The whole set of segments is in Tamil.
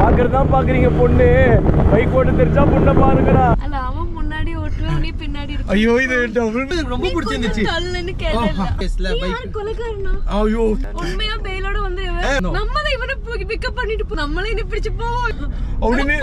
பாக்குறது தான் பாக்குறீங்க பொண்ணு. பைக் ஓட்ட தெரிஞ்சா பொண்ணை பாருங்கடா. அல்ல அவன் முன்னாடி ஓட்டுறான் நீ பின்னாடி இருக்க ஐயோ இது ரொம்ப பிடிச்சிருந்துச்சு. தள்ளுன்னு கொலைக்காரனா ஐயோ. உண்மையா பெயிலோட வந்து இவன் நம்ம தான் இவனை பிக்கப் பண்ணிட்டு போ நம்மளே இனி பிடிச்சு போவோம் அப்படின்னு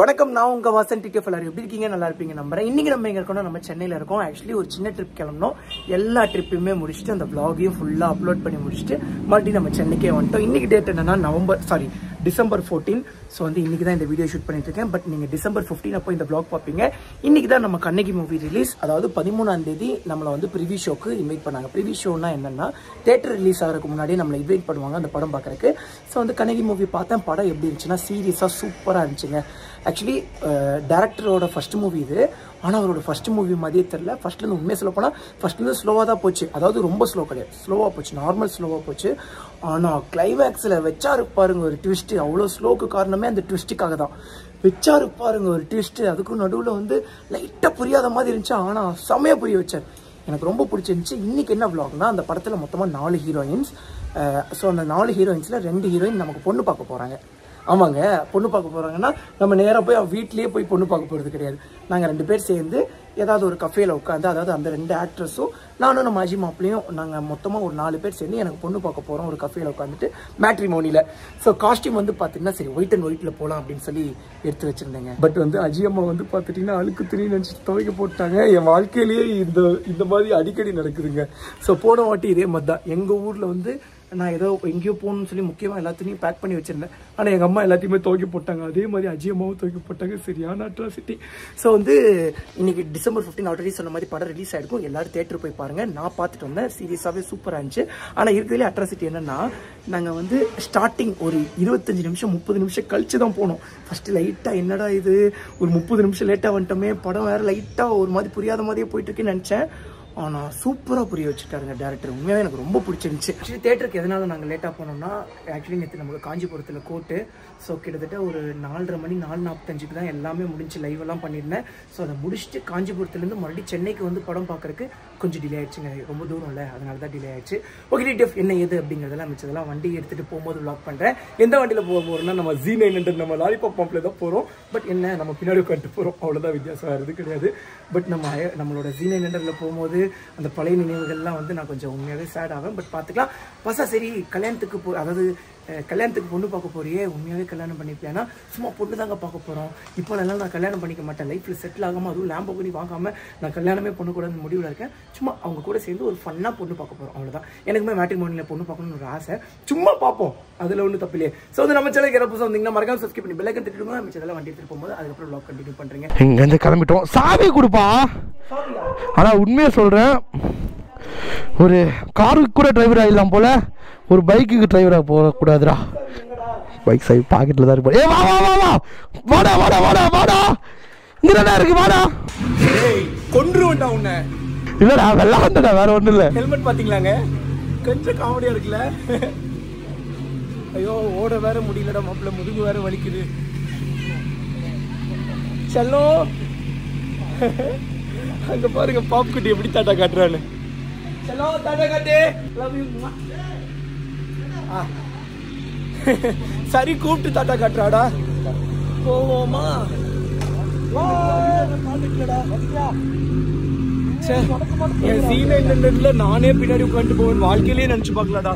வணக்கம் நான் உங்க வாசன் டிக்கெட் எல்லாரும் எப்படி இருக்கீங்க? நல்லா இருப்பீங்க நம்புறேன். இன்னைக்கு நம்ம எங்க இருக்கோம் நம்ம சென்னையில இருக்கோம். ஆக்சுவலி ஒரு சின்ன ட்ரிப் கிளம்பணும் எல்லா ட்ரிப்பையுமே முடிச்சுட்டு அந்த பிளாகையும் ஃபுல்லா அப்லோட் பண்ணி முடிச்சுட்டு மறுபடியும் நம்ம சென்னைக்கே வந்துட்டோம். இன்னைக்கு டேட் என்னன்னா November sorry December fourteen so வந்து இன்னைக்கு தான் இந்த வீடியோ ஷூட் பண்ணிட்டு இருக்கேன். பட் நீங்கள் டிசம்பர் 15 அப்போ இந்த பிளாக் பார்ப்பீங்க. இன்னைக்கு தான் நம்ம கண்ணகி மூவி ரிலீஸ் அதாவது பதிமூணாம் தேதி நம்மளை வந்து ப்ரிவி ஷோக்கு இன்வைட் பண்ணாங்க. ப்ரிவி ஷோனா என்னன்னா தேட்டர் ரிலீஸ் ஆகிறதுக்கு முன்னாடியே நம்மளை இன்வைட் பண்ணுவாங்க அந்த படம் பார்க்கறதுக்கு. ஸோ வந்து கண்ணகி மூவி பார்த்தேன். படம் எப்படி இருந்துச்சுன்னா சீரியஸாக சூப்பராக இருந்துச்சுங்க. ஆக்சுவலி டேரக்டரோட ஃபஸ்ட் மூவி இது. ஆனால் அவரோட ஃபர்ஸ்ட் மூவி மாதிரியே தெரில ஃபஸ்ட்லேருந்து உண்மையை சொல்ல போனால் ஃபஸ்ட்லேருந்து ஸ்லோவாக தான் போச்சு. அதாவது ரொம்ப ஸ்லோ கிடையாது. ஸ்லோவாக போச்சு. நார்மல் ஸ்லோவாக போச்சு. ஆனால் கிளைமேக்ஸில் வச்சா பாருங்க ஒரு ட்விஸ்ட்டு அவ்வளோ ஸ்லோக்கு காரணமே அந்த ட்விஸ்ட்டுக்காக தான். வச்சா இருப்பாருங்க ஒரு ட்விஸ்ட்டு அதுக்கும் நடுவில் வந்து லைட்டாக புரியாத மாதிரி இருந்துச்சு. ஆனால் செமையாக புரிய வச்சார். எனக்கு ரொம்ப பிடிச்சிருந்துச்சி. இன்னைக்கு என்ன விளாக்னா அந்த படத்தில் மொத்தமாக நாலு ஹீரோயின்ஸ் ஸோ அந்த நாலு ஹீரோயின்ஸில் ரெண்டு ஹீரோயின் நமக்கு பொண்ணு பார்க்க போகிறாங்க ஆமாங்க பொண்ணு பார்க்க போகிறாங்கன்னா நம்ம நேராக போய் அவன் வீட்லேயே போய் பொண்ணு பார்க்க போகிறது கிடையாது. நாங்கள் ரெண்டு பேர் சேர்ந்து ஏதாவது ஒரு கஃபேல உட்காந்து அதாவது அந்த ரெண்டு ஆக்ட்ரஸும் நானும் நம்ம அஜி மாப்பிளையும் நாங்கள் மொத்தமாக ஒரு நாலு பேர் சேர்ந்து எனக்கு பொண்ணு பார்க்க போகிறோம் ஒரு கஃபேல உட்காந்துட்டு மேட்ரிமோனியில் ஸோ காஸ்டியூம் வந்து பார்த்தீங்கன்னா சரி ஒயிட் அண்ட் ஒயிட்டில் போகலாம் அப்படின்னு சொல்லி எடுத்து வச்சுருந்தேங்க. பட் வந்து அஜி அம்மா வந்து பார்த்துட்டிங்கன்னா அழுக்கு துணி நினச்சிட்டு துவைக்க போட்டாங்க. என் வாழ்க்கையிலேயே இந்த இந்த மாதிரி அடிக்கடி நடக்குதுங்க. ஸோ போன வாட்டி இதே மாதிரி தான் எங்கள் ஊரில் வந்து நான் ஏதோ எங்கேயோ போகணும்னு சொல்லி முக்கியமாக எல்லாத்தையும் பேக் பண்ணி வச்சிருந்தேன். ஆனால் எங்கள் அம்மா எல்லாத்தையுமே தூக்கி போட்டாங்க. அதே மாதிரி அஜயமாவும் அம்மாவும் போட்டாங்க. சரியான அட்ராசிட்டி ஸோ வந்து இன்னைக்கு டிசம்பர் ஃபிஃப்டீன் ஆல்ரெடி சொன்ன மாதிரி படம் ரிலீஸ் ஆகிருக்கும் எல்லோரும் தேட்டர் போய் பாருங்கள் நான் பார்த்துட்டு வந்தேன். சீரியஸாகவே சூப்பராக இருந்துச்சு. ஆனால் இருக்கிறதுலே அட்ராசிட்டி என்னென்னா நாங்கள் வந்து ஸ்டார்டிங் ஒரு இருபத்தஞ்சு நிமிஷம் முப்பது நிமிஷம் கழிச்சு தான் போனோம். ஃபஸ்ட்டு லைட்டாக என்னடா இது? ஒரு முப்பது நிமிஷம் லேட்டாக வந்துட்டோமே. படம் வேறு லைட்டாக ஒரு மாதிரி புரியாத மாதிரியே போயிட்டுருக்குன்னு நினச்சேன். ஆனால் சூப்பராக புரிய வச்சுட்டாருங்க டேரக்டர் உண்மையாக எனக்கு ரொம்ப பிடிச்சிருந்துச்சு. ஆக்சுவலி தேட்டருக்கு எதனால நாங்கள் லேட்டாக போனோம்னா ஆக்சுவலி நேற்று நம்மளுக்கு காஞ்சிபுரத்தில் கோட்டு ஸோ கிட்டத்தட்ட ஒரு நாலரை மணி நாலு நாற்பத்தஞ்சுக்கு தான் எல்லாமே முடிஞ்சு லைவ் எல்லாம் பண்ணியிருந்தேன். ஸோ அதை முடிச்சுட்டு காஞ்சிபுரத்துலேருந்து மறுபடியும் சென்னைக்கு வந்து படம் பார்க்கறதுக்கு கொஞ்சம் டிலே ஆயிடுச்சுங்க. ரொம்ப தூரம் இல்லை. அதனால தான் டிலே ஆயிடுச்சு. ஓகே டிடிஎஃப் என்ன ஏது அப்படிங்கிறதெல்லாம் மிச்சதெல்லாம் வண்டி எடுத்துகிட்டு போகும்போது வ்ளாக் பண்ணுறேன் எந்த வண்டியில் போக போகிறோம்னா நம்ம ஜி நைன் ஹண்ட்ரட் நம்ம லாலிபாப் பம்பில் தான் போகிறோம் பட் என்ன நம்ம பின்னாடி உட்காந்துட்டு போகிறோம் அவ்வளோதான் வித்தியாசம் வருது கிடையாது. பட் நம்ம நம்மளோட ஜி நைன் ஹண்ட்ரடில் போகும்போது அந்த பழைய நினைவுகள்லாம் வந்து நான் கொஞ்சம் உண்மையாகவே சேட் ஆவேன். பட் பார்த்துக்கலாம். பசா சரி கல்யாணத்துக்கு போ அதாவது கல்யாணத்துக்கு பொண்ணு பார்க்க போறியே? உண்மையாகவே கல்யாணம் பண்ணிப்பியானா சும்மா பொண்ணு தாங்க பார்க்க போகிறோம் இப்போ எல்லாம் நான் கல்யாணம் பண்ணிக்க மாட்டேன். லைஃப்பில் செட்டில் ஆகாமல் அதுவும் லேம்போ வாங்காமல் நான் கல்யாணமே பண்ணக்கூடாதுன்னு முடிவில் இருக்கேன். சும்மா அவங்க கூட சேர்ந்து ஒரு ஃபன்னாக பொண்ணு பார்க்க போகிறோம் அவ்வளோதான் எனக்குமே மேட்ரிமோனியில் பொண்ணு பார்க்கணும்னு ஒரு ஆசை. சும்மா பார்ப்போம். அதில் ஒன்றும் தப்பு இல்லையே. ஸோ வந்து நம்ம சேனல் புதுசாக வந்தீங்கன்னா மறக்காம சப்ஸ்கிரைப் பண்ணி பெல்லைக்கன் திட்டுங்க நம்ம சேனலில் வண்டி எடுத்துகிட்டு போகும்போது அதுக்கப்புறம் வ்ளாக் கண்டினியூ பண்ணுறீங்க இங்கேருந்து கிளம்பிட்டோம். சாவி கொடுப்பா. ஆனால் உண்மையை சொல்கிறேன் ஒரு காருக்கு கூட டிரைவர் ஆகிடலாம் போல. ஒரு பைக்குக்கு டிரைவராக போகக்கூடாதுடா. பைக் சாவி பாக்கெட்டில் தான் இருப்போம் ஏ வா வா வா வா. வாடா வாடா வாடா வாடா. இங்கே தானே இருக்கு வாடா. கொன்றுவன்டா உன்னை. இல்லைடா வெள்ளாண்டடா வேற ஒன்றும் இல்லை. ஹெல்மெட் பாத்தீங்களாங்க? கொஞ்சம் காமெடியா இருக்குல்ல? ஐயோ ஓட வேற முடியலடா மாப்பிள்ள. முதுகு வேற வலிக்குது. செல்லோ அங்க பாருங்க பாப்குட்டி எப்படி தாட்டா காட்டுறான்னு. செல்லோ தாட்டா காட்டு. லவ் யூ சரி கூப்பிட்டு தாட்டா காட்டுறாடா. போவோமா? வா, பாத்துக்கலடா. ச்சே, என் சீன இன்டர்நெட்ல நானே பின்னாடி உட்காந்து போவேன் வாழ்க்கையிலேயே நினைச்சு பார்க்கலடா.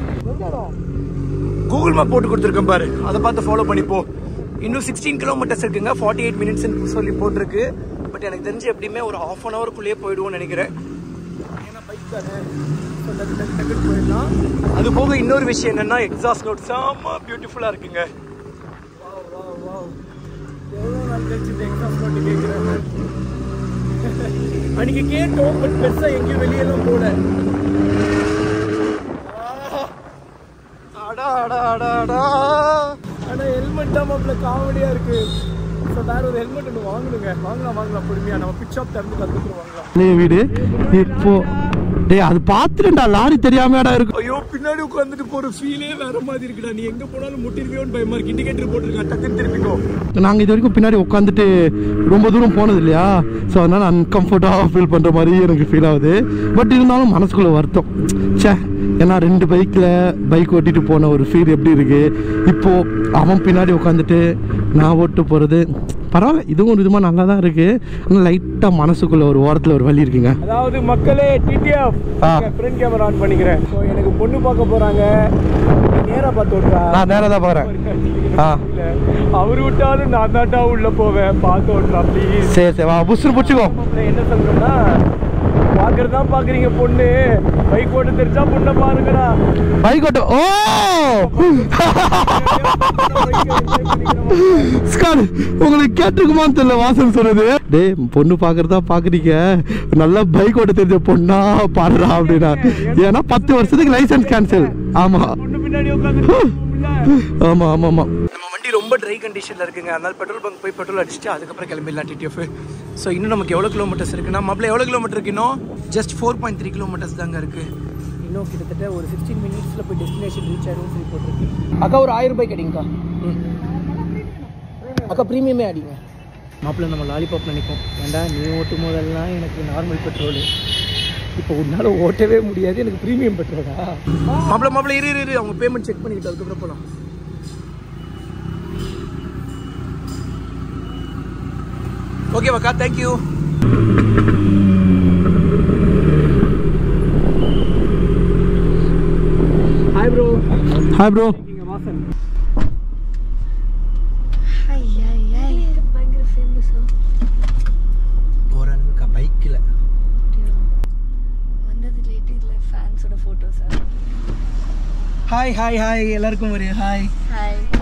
கூகுள் மேப் போட்டு கொடுத்துருக்கேன் பாரு. அதை பார்த்து ஃபாலோ பண்ணிப்போ இன்னும் சிக்ஸ்டீன் கிலோமீட்டர்ஸ் இருக்குங்க. ஃபார்ட்டி எயிட் மினிட்ஸ் சொல்லி போட்டிருக்கு. பட் எனக்கு தெரிஞ்சு எப்படியுமே ஒரு ஹாஃப் அன் ஹவருக்குள்ளேயே போயிடுவோம்னு நினைக்கிறேன். ஏன்னா பைக் தானே. டக்கு டக்கு டக்குன்னு போயிடலாம். அது போக இன்னொரு விஷயம் என்னென்னா எக்ஸாஸ்ட் நோட் செம்ம பியூட்டிஃபுல்லாக இருக்குங்க. Wow, wow, wow. எவ்வளோ நாள் கழிச்சு இந்த அன்னைக்கு கேட்டோம் பட் பெருசாக எங்கேயும் வெளியெல்லாம் போல. அடா அடா அடா அடா. ஆனா ஹெல்மெட் தான் மாப்பிள்ள காமெடியாக இருக்குது ஸோ வேற ஒரு ஹெல்மெட் ஒன்று வாங்கணுங்க. வாங்கலாம் வாங்கலாம் பொறுமையாக நம்ம பிச் ஷாப் திறந்து கற்றுட்டு வாங்கலாம். பழைய வீடு இப்போ டேய் அது பார்த்துட்டா லாரி தெரியாமடா இருக்கும் ஐயோ பின்னாடி உட்காந்துட்டு போற ஃபீலே வேற மாதிரி இருக்குடா. நீ எங்க போனாலும் முட்டிருவியோன்னு பயமா இருக்கு. இண்டிகேட்டர் போட்டுருக்கா? டக்குன்னு திருப்பிக்கோ. நாங்கள் இது வரைக்கும் பின்னாடி உட்காந்துட்டு ரொம்ப தூரம் போனது இல்லையா? ஸோ அதனால அன்கம்ஃபர்டபுளாக ஃபீல் பண்ணுற மாதிரி எனக்கு ஃபீல் ஆகுது. பட் இருந்தாலும் மனசுக்குள்ள வருத்தம். ச்சே ஏன்னா ரெண்டு பைக்கில் பைக் ஓட்டிட்டு போன ஒரு ஃபீல் எப்படி இருக்கு? இப்போ அவன் பின்னாடி உட்காந்துட்டு நான் ஓட்டு போகிறது பரவாயில்ல இதுவும் ஒரு விதமாக நல்லா தான் இருக்கு ஆனால் லைட்டாக மனசுக்குள்ள ஒரு ஓரத்தில் ஒரு வலி இருக்குங்க. அதாவது மக்களே டிடிஎஃப். ஃப்ரண்ட் கேமரா ஆன் பண்ணிக்கிறேன். ஸோ எனக்கு பொண்ணு பார்க்க போறாங்க. நேரா பார்த்து விட்றா நான் நேராக தான் பார்க்குறேன் ஆ. அவர் விட்டாலும் நான் தாண்டா உள்ள போவேன். பார்த்து விட்றா ப்ளீஸ் சரி சரி வா புஷ்னு பிடிச்சிக்கோ. என்ன சொல்றேன்னா பார்க்கறது தான் பார்க்குறீங்க பொண்ணு? பைக் ஓட்ட தெரிஞ்சா பொண்ணை பாருங்கடா. பைக் ஓட்டு ஓ! ஸ்கார் உங்களுக்கு கேட்டிருக்குமான்னு தெரியல வாசன் சொன்னது டேய் பொண்ணு பாக்குறதா பாக்குறீங்க. நல்லா பைக் ஓட்ட தெரிஞ்ச பொண்ணா பாடுறா அப்படின்னா. ஏன்னா பத்து வருஷத்துக்கு லைசென்ஸ் கேன்சல் ஆமா. பொண்ணு பின்னாடி உட்காந்து ஆமா ஆமா ஆமா. ரொம்ப ட்ரை கண்டிஷனில் இருக்குங்க. அதனால பெட்ரோல் பங்க் போய் பெட்ரோல் அடிச்சுட்டு அதுக்கப்புறம் கிளம்பிடலாம் டிடிஎஃப் ஸோ இன்னும் நமக்கு எவ்வளோ கிலோமீட்டர்ஸ் இருக்குன்னா மாப்பிள்ள எவ்வளோ கிலோமீட்டர் இருக்கு இன்னும்? Just four point three kilometres தாங்க இருக்கு. இன்னும் கிட்டத்தட்ட ஒரு சிக்ஸ்டீன் மினிட்ஸில் போய் டெஸ்டினேஷன் ரீச் ஆகிடும் சொல்லி போட்டிருக்கு. அக்கா ஒரு ஆயிரம் ரூபாய்க்கு அடிங்கக்கா. ம். அக்கா ப்ரீமியமே அடிங்க. மாப்பிள்ள நம்ம லாலிபாப் நினைப்போம் ஏண்டா நீ ஓட்டும் போதெல்லாம் எனக்கு நார்மல் பெட்ரோலு இப்போ உன்னால ஓட்டவே முடியாது எனக்கு ப்ரீமியம் பெட்ரோலா மாப்பிள்ள மாப்பிள்ள இரு இரு, இரு. அவங்க பேமெண்ட் செக் பண்ணிக்கிட்டு அதுக்கப்புறம் போகலாம் ஓகேவாக்கா thank you hi bro hi bro hi hi hi எல்லாருக்கும் ஒரு ஹாய்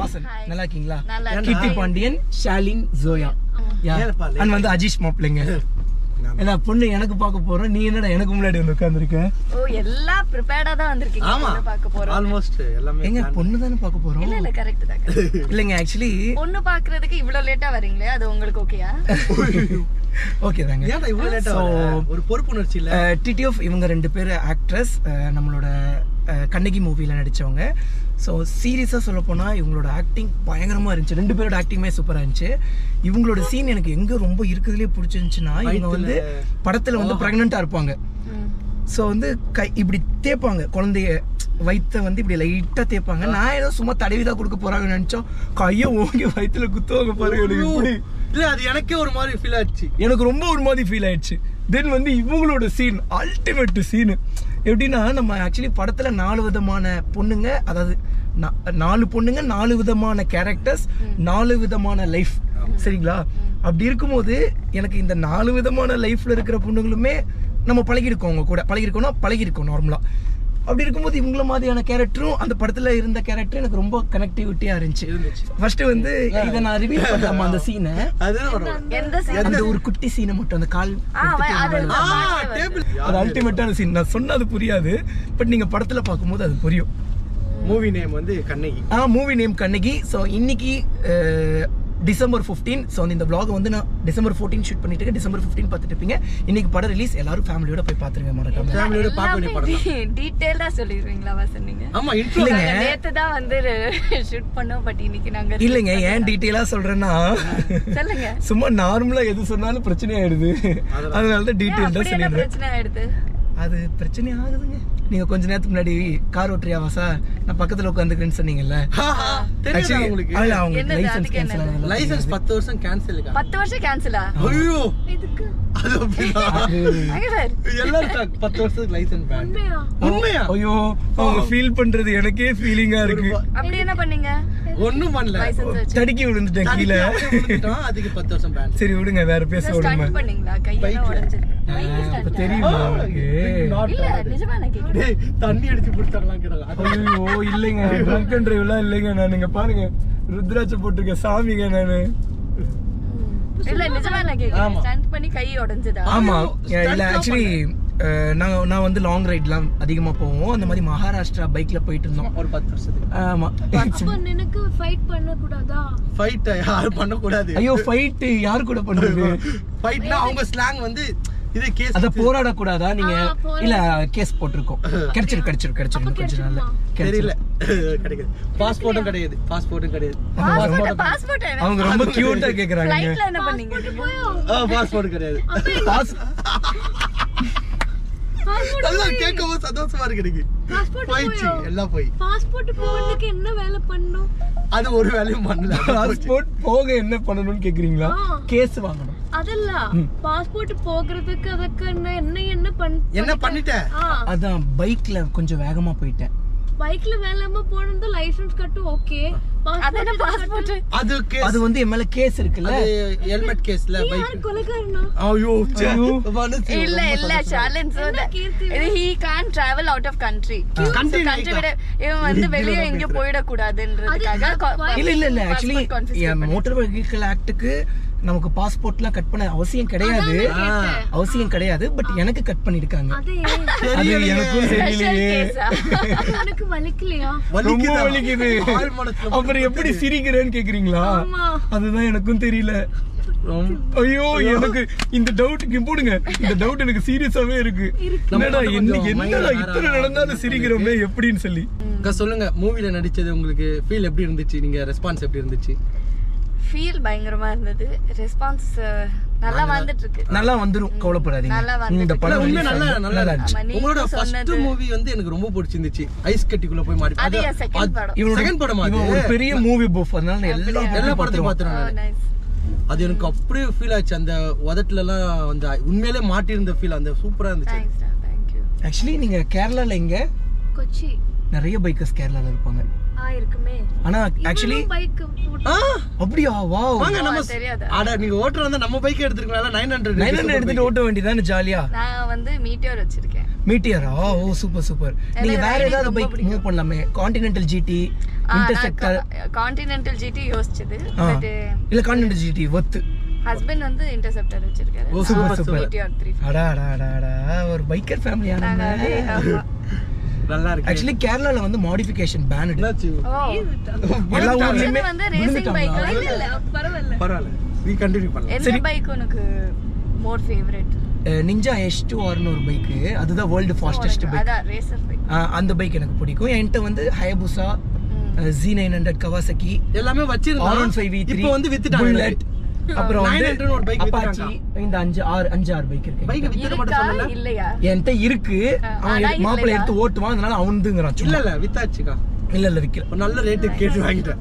வாசன் நல்லா இருக்கீங்களா. கீர்த்தி பாண்டியன் ஷாலின் ஜோயா. அண்ட் வந்து அஜீஷ் மாப்பிள்ளைங்க. ஏன்னா பொண்ணு எனக்கு பார்க்க போறோம். நீ என்னடா எனக்கு முன்னாடி வந்து உட்காந்துருக்க ஓ எல்லாம் ப்ரிப்பேர்டா தான் வந்திருக்கீங்க. பொண்ணு பார்க்க போறோம் ஆல்மோஸ்ட் எல்லாமே எங்க பொண்ணு தானே பார்க்க போறோம்? இல்ல இல்ல கரெக்ட் தான். இல்லைங்க ஆக்சுவலி பொண்ணு பாக்குறதுக்கு இவ்வளவு லேட்டா வரீங்களே அது உங்களுக்கு ஓகேயா ஓகே தாங்க. ஏன்டா இவ்வளவு லேட்டா So, ஒரு பொறுப்புணர்ச்சி இல்ல? டிடிஎஃப் இவங்க ரெண்டு பேர் ஆக்ட்ரஸ் நம்மளோட கண்ணகி மூவியில் நடித்தவங்க ஸோ சீரியஸாக சொல்ல போனால் இவங்களோட ஆக்டிங் பயங்கரமாக இருந்துச்சு. ரெண்டு பேரோட ஆக்டிங்குமே சூப்பராக இருந்துச்சு. இவங்களோட சீன் எனக்கு எங்கே ரொம்ப இருக்கிறதுலே பிடிச்சிருந்துச்சுன்னா இவங்க வந்து படத்தில் வந்து ப்ரெக்னெண்ட்டாக இருப்பாங்க. ஸோ வந்து கை இப்படி தேய்ப்பாங்க. குழந்தைய வயித்தை வந்து இப்படி லைட்டாக தேய்ப்பாங்க. நான் ஏதோ சும்மா தடவி தான் கொடுக்க போகிறாங்கன்னு நினச்சோம். கையை ஓங்கி வயிற்றுல குத்துவாங்க பாருங்க எனக்கு இப்படி இல்ல அது எனக்கே ஒரு மாதிரி ஃபீல் ஆச்சு. எனக்கு ரொம்ப ஒரு மாதிரி ஃபீல் ஆயிடுச்சு. தென் வந்து இவங்களோட சீன் அல்டிமேட் சீனு எப்படின்னா நம்ம ஆக்சுவலி படத்துல நாலு விதமான பொண்ணுங்க அதாவது நாலு பொண்ணுங்க நாலு விதமான கேரக்டர்ஸ் நாலு விதமான லைஃப் சரிங்களா? அப்படி இருக்கும்போது எனக்கு இந்த நாலு விதமான லைஃப்ல இருக்கிற பொண்ணுங்களுமே நம்ம பழகிருக்கோம் அவங்க கூட. பழகிருக்கோம்னா பழகிருக்கோம் நார்மலா அப்படி இருக்கும்போது இவங்கள மாதிரியான கேரக்டரும் அந்த படத்துல இருந்த கேரக்டரும் எனக்கு ரொம்ப கனெக்டிவிட்டியா இருந்துச்சு. ஃபர்ஸ்ட் வந்து இதை நான் ரிவீல் பண்ணலாமா அந்த சீனை? அந்த ஒரு குட்டி சீனை மட்டும் அந்த கால் அது அல்டிமேட்டான சீன் நான் சொன்னா அது புரியாது பட் நீங்க படத்துல பார்க்கும்போது அது புரியும். மூவி நேம் வந்து Kannagi. Ah movie name Kannagi. So இன்னைக்கு டிசம்பர் 15 ஸோ இந்த vlog வந்து நான் டிசம்பர் 14 ஷூட் பண்ணிட்டு இருக்கேன். டிசம்பர் 15 பார்த்துட்டு இருப்பீங்க. இன்னைக்கு படம் ரிலீஸ் எல்லாரும் ஃபேமிலியோட போய் பார்த்துருங்க மறக்காம. ஃபேமிலியோட பார்க்க வேண்டிய படம் தான். டீடைலா சொல்லிடுவீங்களா வாசன் நீங்க? ஆமா இன்ட்ரோ இல்லைங்க. நேத்து தான் வந்து ஷூட் பண்ணோம் பட் இன்னைக்கு நாங்க இல்லைங்க ஏன் டீட்டெயிலா சொல்றேன்னா? சொல்லுங்க. சும்மா நார்மலா எது சொன்னாலும் பிரச்சனை ஆயிடுது. அதனால தான். அப்படி என்ன சொல்லிடுறேன். பிரச்சனை ஆயிடுது? அது பிரச்சனை ஆகுதுங்க. நீங்க கொஞ்ச நேரத்துக்கு முன்னாடி கார் ஓட்டுறியா வாசா? நான் பக்கத்துல உட்காந்துக்கிறேன்னு சொன்னீங்கல்ல. உங்களுக்கு? இல்ல, அவங்க என்னது, லைசென்ஸ் கேன்சல் லைசென்ஸ் பத்து வருஷம் கேன்சல் பத்து வருஷம் கேன்சலா ஐயோ! சார் பத்து வருஷத்துக்கு லைசென்ஸ் பேன் உண்மையா? ஐயோ அவங்க ஃபீல் பண்றது எனக்கே ஃபீலிங்கா இருக்கு. அப்படி என்ன பண்ணீங்க? ஒண்ணும் பண்ணல. தடுக்கி விழுந்துட்டேன் கீழே. அதுக்கு பத்து வருஷம் பேன் சரி விடுங்க வேற பேச விடுங்க. தண்ணி அடிச்சு கேட்டாங்க ஐயோ இல்லைங்க. ட்ரங்க் அண்ட் டிரைவ்லாம் இல்லைங்க நான். நீங்க பாருங்க. ருத்ராட்சம் போட்டிருக்க சாமிங்க நானு. இல்ல நிஜமா நான் கேக்குறேன். ஸ்டண்ட் பண்ணி கை உடைஞ்சதா? ஆமா. இல்ல ஆக்சுவலி நான் நான் வந்து லாங் ரைட்லாம் அதிகமா போவோம். அந்த மாதிரி மகாராஷ்டிரா பைக்ல போயிட்டு இருந்தோம் ஒரு பத்து வருஷத்துக்கு. ஆமா. எனக்கு ஃபைட் பண்ண கூடாதா ஃபைட் யாரும் பண்ணக்கூடாது. ஐயோ ஃபைட் யார் கூட பண்றது ஃபைட்னா அவங்க ஸ்லாங் வந்து இது கேஸ் அத போராடக்கூடாதா? நீங்க இல்ல கேஸ் போட்டிருக்கோம். கிடைச்சிரும் கிடைச்சிரும் கிடைச்சிரும் இன்னும் கொஞ்ச நாள்ல தெரியல. கிடைக்குது. பாஸ்போர்ட்டும் கிடையாது. பாஸ்போர்ட்டும் கிடையாது. பாஸ்போர்ட் பாஸ்போர்ட் அவங்க ரொம்ப கியூட்டா கேக்குறாங்க? பாஸ்போர்ட் கிடையாது. பாஸ்- நல்லா கேட்கும் போது சந்தோஷமா இருக்கு எனக்கு. பாஸ்போர்ட் போயிடுச்சு போயோ எல்லாம் போய். பாஸ்போர்ட் போறதுக்கு என்ன வேலை பண்ணணும் அது ஒரு வேலையும் பண்ணல பாஸ்போர்ட் போக என்ன பண்ணணும்னு கேக்குறீங்களா. கேஸ் வாங்கணும். அதல்ல பாஸ்போர்ட் போகிறதுக்கு அதுக்கு என்ன என்ன என்ன பண் என்ன பண்ணிட்டேன்? அதான் பைக்ல கொஞ்சம் வேகமா போயிட்டேன். பைக்ல வேலாம போனது லைசென்ஸ் கட்டு ஓகே அதானே பாஸ்போர்ட் அது கேஸ் அது வந்து மேல கேஸ் இருக்குல்ல? ஹெல்மெட் கேஸ்ல பைக் கொலைகாரனா? ஐயோ இல்ல இல்ல சேலஞ்ச்? இது? He can travel out of country Country. Country விட? இவன் வந்து வெளிய எங்க பேசுறேன். போயிடக்கூடாதுன்றதுக்காக co- இல்ல இல்ல இல்ல ஆக்சுவலி மோட்டார் வெஹிக்கிள் ஆக்டுக்கு நமக்கு பாஸ்போர்ட்லாம் கட் பண்ண அவசியம் கிடையாது. அவசியம் கிடையாது. பட் எனக்கு கட் பண்ணிருக்காங்க அதே எனக்கும் தெரியலையே. உனக்கு வலிக்கலையா? ரொம்ப வலிக்குதா? அப்புறம் எப்படி சிரிக்கிறேன்னு கேக்குறீங்களா? அதுதான் எனக்கும் தெரியல. ஐயோ எனக்கு இந்த டவுட்டுக்கு போடுங்க. இந்த டவுட் எனக்கு சீரியஸாவே இருக்கு. என்னடா என்னடா இத்தனை நடந்தாலும் சிரிக்கிறோமே எப்படின்னு சொல்லி. சொல்லுங்க. மூவில நடிச்சது உங்களுக்கு ஃபீல் எப்படி இருந்துச்சு? நீங்க ரெஸ்பான்ஸ் எப்படி இருந்துச்சு? ஃபீல் பயங்கரமா இருந்தது. ரெஸ்பான்ஸ் நல்லா வந்துட்டு இருக்கு நல்லா வந்துரும். கவலைப்படாதீங்க. நல்லா இந்த. படம் உண்மை நல்லா. நல்லா இருந்துச்சு. உங்களோட ஃபர்ஸ்ட் மூவி வந்து எனக்கு ரொம்ப பிடிச்சிருந்துச்சு. ஐஸ் கட்டிக்குள்ள போய் மாடி அது second படம். இவனோட- செகண்ட் படமா இவன் ஒரு அது பெரிய மூவி புஃப் அதனால நான் எல்லா எல்லா படத்தையும் நானு. நைஸ் அது எனக்கு அப்படியே ஃபீல் ஆச்சு. அந்த உதட்டுல எல்லாம் அந்த உண்மையிலே மாட்டியிருந்த ஃபீல் அந்த சூப்பரா இருந்துச்சு. ஆக்சுவலி நீங்க கேரளால இங்க கொச்சி. நிறைய பைக்கர்ஸ் கேரளால இருப்பாங்க. ஆனா ஆக்சுவலி பைக் ஆ, அப்படியா? வாவ். வாங்க நம்ம தெரியாது. அட நீங்க ஓட்டுற வந்தா நம்ம பைக் எடுத்துக்கலாம் நைன் ஹண்ட்ரட் நைன் ஹண்ட்ரட் எடுத்துட்டு ஓட்ட வேண்டியதானே ஜாலியா? நான் வந்து மீட்டியோர் வச்சிருக்கேன். மீட்டியரா ஓ சூப்பர் சூப்பர் நீங்க வேற ஏதாவது பைக். மூவ் பண்ணலாமே? Continental GT Interceptor Continental GT யோசிச்சது இல்ல கான்டினென்டல் ஜிடி ஒத்து ஹஸ்பண்ட் வந்து இன்டர்செப்டர் வச்சிருக்காரு. ஓ சூப்பர் சூப்பர் அடா அடா அடா அடா. ஒரு பைக்கர் ஃபேமிலியா நாங்க. நல்லா இருக்கு ஆக்சுவலி கேரளால வந்து மாடிஃபிகேஷன் பேன் என்னாச்சு? ஓ. எல்லா ஊர்லயுமே இது வந்து ரேசிங் பைக் இல்ல இல்ல பரவாயில்ல. பரவாயில்ல. நீ கண்டினியூ பண்ணலாம் எந்த பைக் உனக்கு more favourite Ninja S two ஆர்னு ஒரு பைக்கு அதுதான் வேர்ல்டு ஃபாஸ்டஸ்ட் பைக் அதான் ரேசர் பைக் அந்த பைக் எனக்கு பிடிக்கும். என்கிட்ட வந்து Hayabusa G nine hundred Kawasaki எல்லாமே வச்சிருந்தோம் ஃபைவ் வி த்ரீ இப்போ வந்து வித்துட்டாங்க அப்புறம் வந்து 900 ஒரு bike அப்பாச்சி. இந்த அஞ்சு ஆறு அஞ்சு ஆறு பைக் இருக்கு. பைக் என்கிட்ட. மட்டும் இருக்கா சொல்லல. இல்லையா? என்கிட்ட இருக்கு. அவன் எடுத்து- மாப்பிள்ளை இல்லையா? எடுத்து ஓட்டுவான். அதனால அவன்துங்கிறான் இல்ல வித்தாச்சுக்கா. இல்ல இல்ல விக்கல. நல்ல ரேட்டு கேட்டு வாங்கிட்டேன்.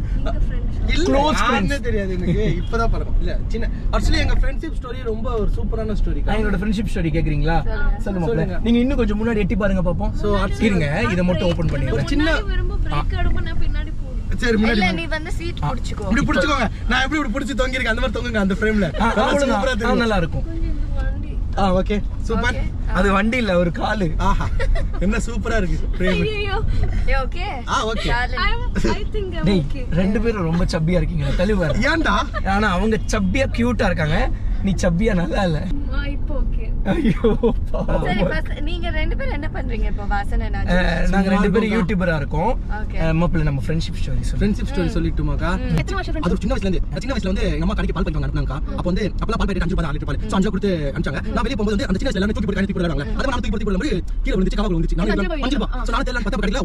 இல்ல Close யாருன்னே தெரியாது எனக்கு. இப்பதான் பழக்கம். இல்ல சின்ன ஆக்சுவலி எங்க ஃப்ரெண்ட்ஷிப் ஸ்டோரி ரொம்ப ஒரு சூப்பரான ஸ்டோரி என்னோட ஃப்ரெண்ட்ஷிப் ஸ்டோரி கேக்குறீங்களா? சொல்லுங்க. நீங்க இன்னும் கொஞ்சம் முன்னாடி எட்டி பாருங்க பாப்போம். அடுத்து- இருங்க இதை மட்டும் ஓபன் பண்ணிடுறேன். சின்ன சரி முன்னாடி. நீ வந்து சீட் புடிச்சுக்கோ. இப்படி புடிச்சுக்கோங்க. நான் எப்படி இப்படி புடிச்சு தொங்கிருக்கேன் அந்த மாதிரி தொங்குங்க அந்த ஃப்ரேம்ல நல்லா நல்லா இருக்கும் கொஞ்சம் இந்த வண்டி. Ah okay super. அது வண்டி இல்ல ஒரு காலு. ஆஹா. என்ன சூப்பரா இருக்கு ஃப்ரேம் ஐயோ ஏ okay ah okay I think டேய் ஓகே ரெண்டு பேரும் ரொம்ப சப்பியா இருக்கீங்க தெளிவாரு ஏன்டா? ஆனா அவங்க சப்பியா கியூட்டா இருக்காங்க. நீ சப்பியா நல்லா இல்ல. இப்போ ஓகே ஐயோ. சரி நீங்க ரெண்டு பேரும் என்ன பண்றீங்க இப்போ? வாசன் அஹ், என்னாச்சு நாங்க ரெண்டு பேரும் யூடியூபரா இருக்கோம். மாப்பிள்ளை நம்ம ஃப்ரெண்ட்ஷிப் ஸ்டோரி சொல்லு. ஃப்ரெண்ட்ஷிப் ஸ்டோரி சொல்லிட்டுமாக்கா? அது சின்ன வயசுல இருந்து சின்ன வயசுல வந்து எங்க அம்மா கடைக்கு பால் அனுப்புனாங்க அப்ப வந்து அப்பலாம் பால் பாக்கெட் அஞ்சு ரூபாய் ஆறு லிட்டர் பால் சோ அஞ்சு கொடுத்து அனுப்பிச்சாங்க. நான் வெளிய போகும்போது வந்து அந்த சின்ன வயசுல எல்லாமே தூக்கி போட்டு தூக்கி போடுறாங்க. அது நான் தூக்கி போட்டு போடும்போது கீழே விழுந்துச்சு கவலை விழுந்துச்சு. நான் அஞ்சு ரூபாய் சோ நான் தெரியல கடையில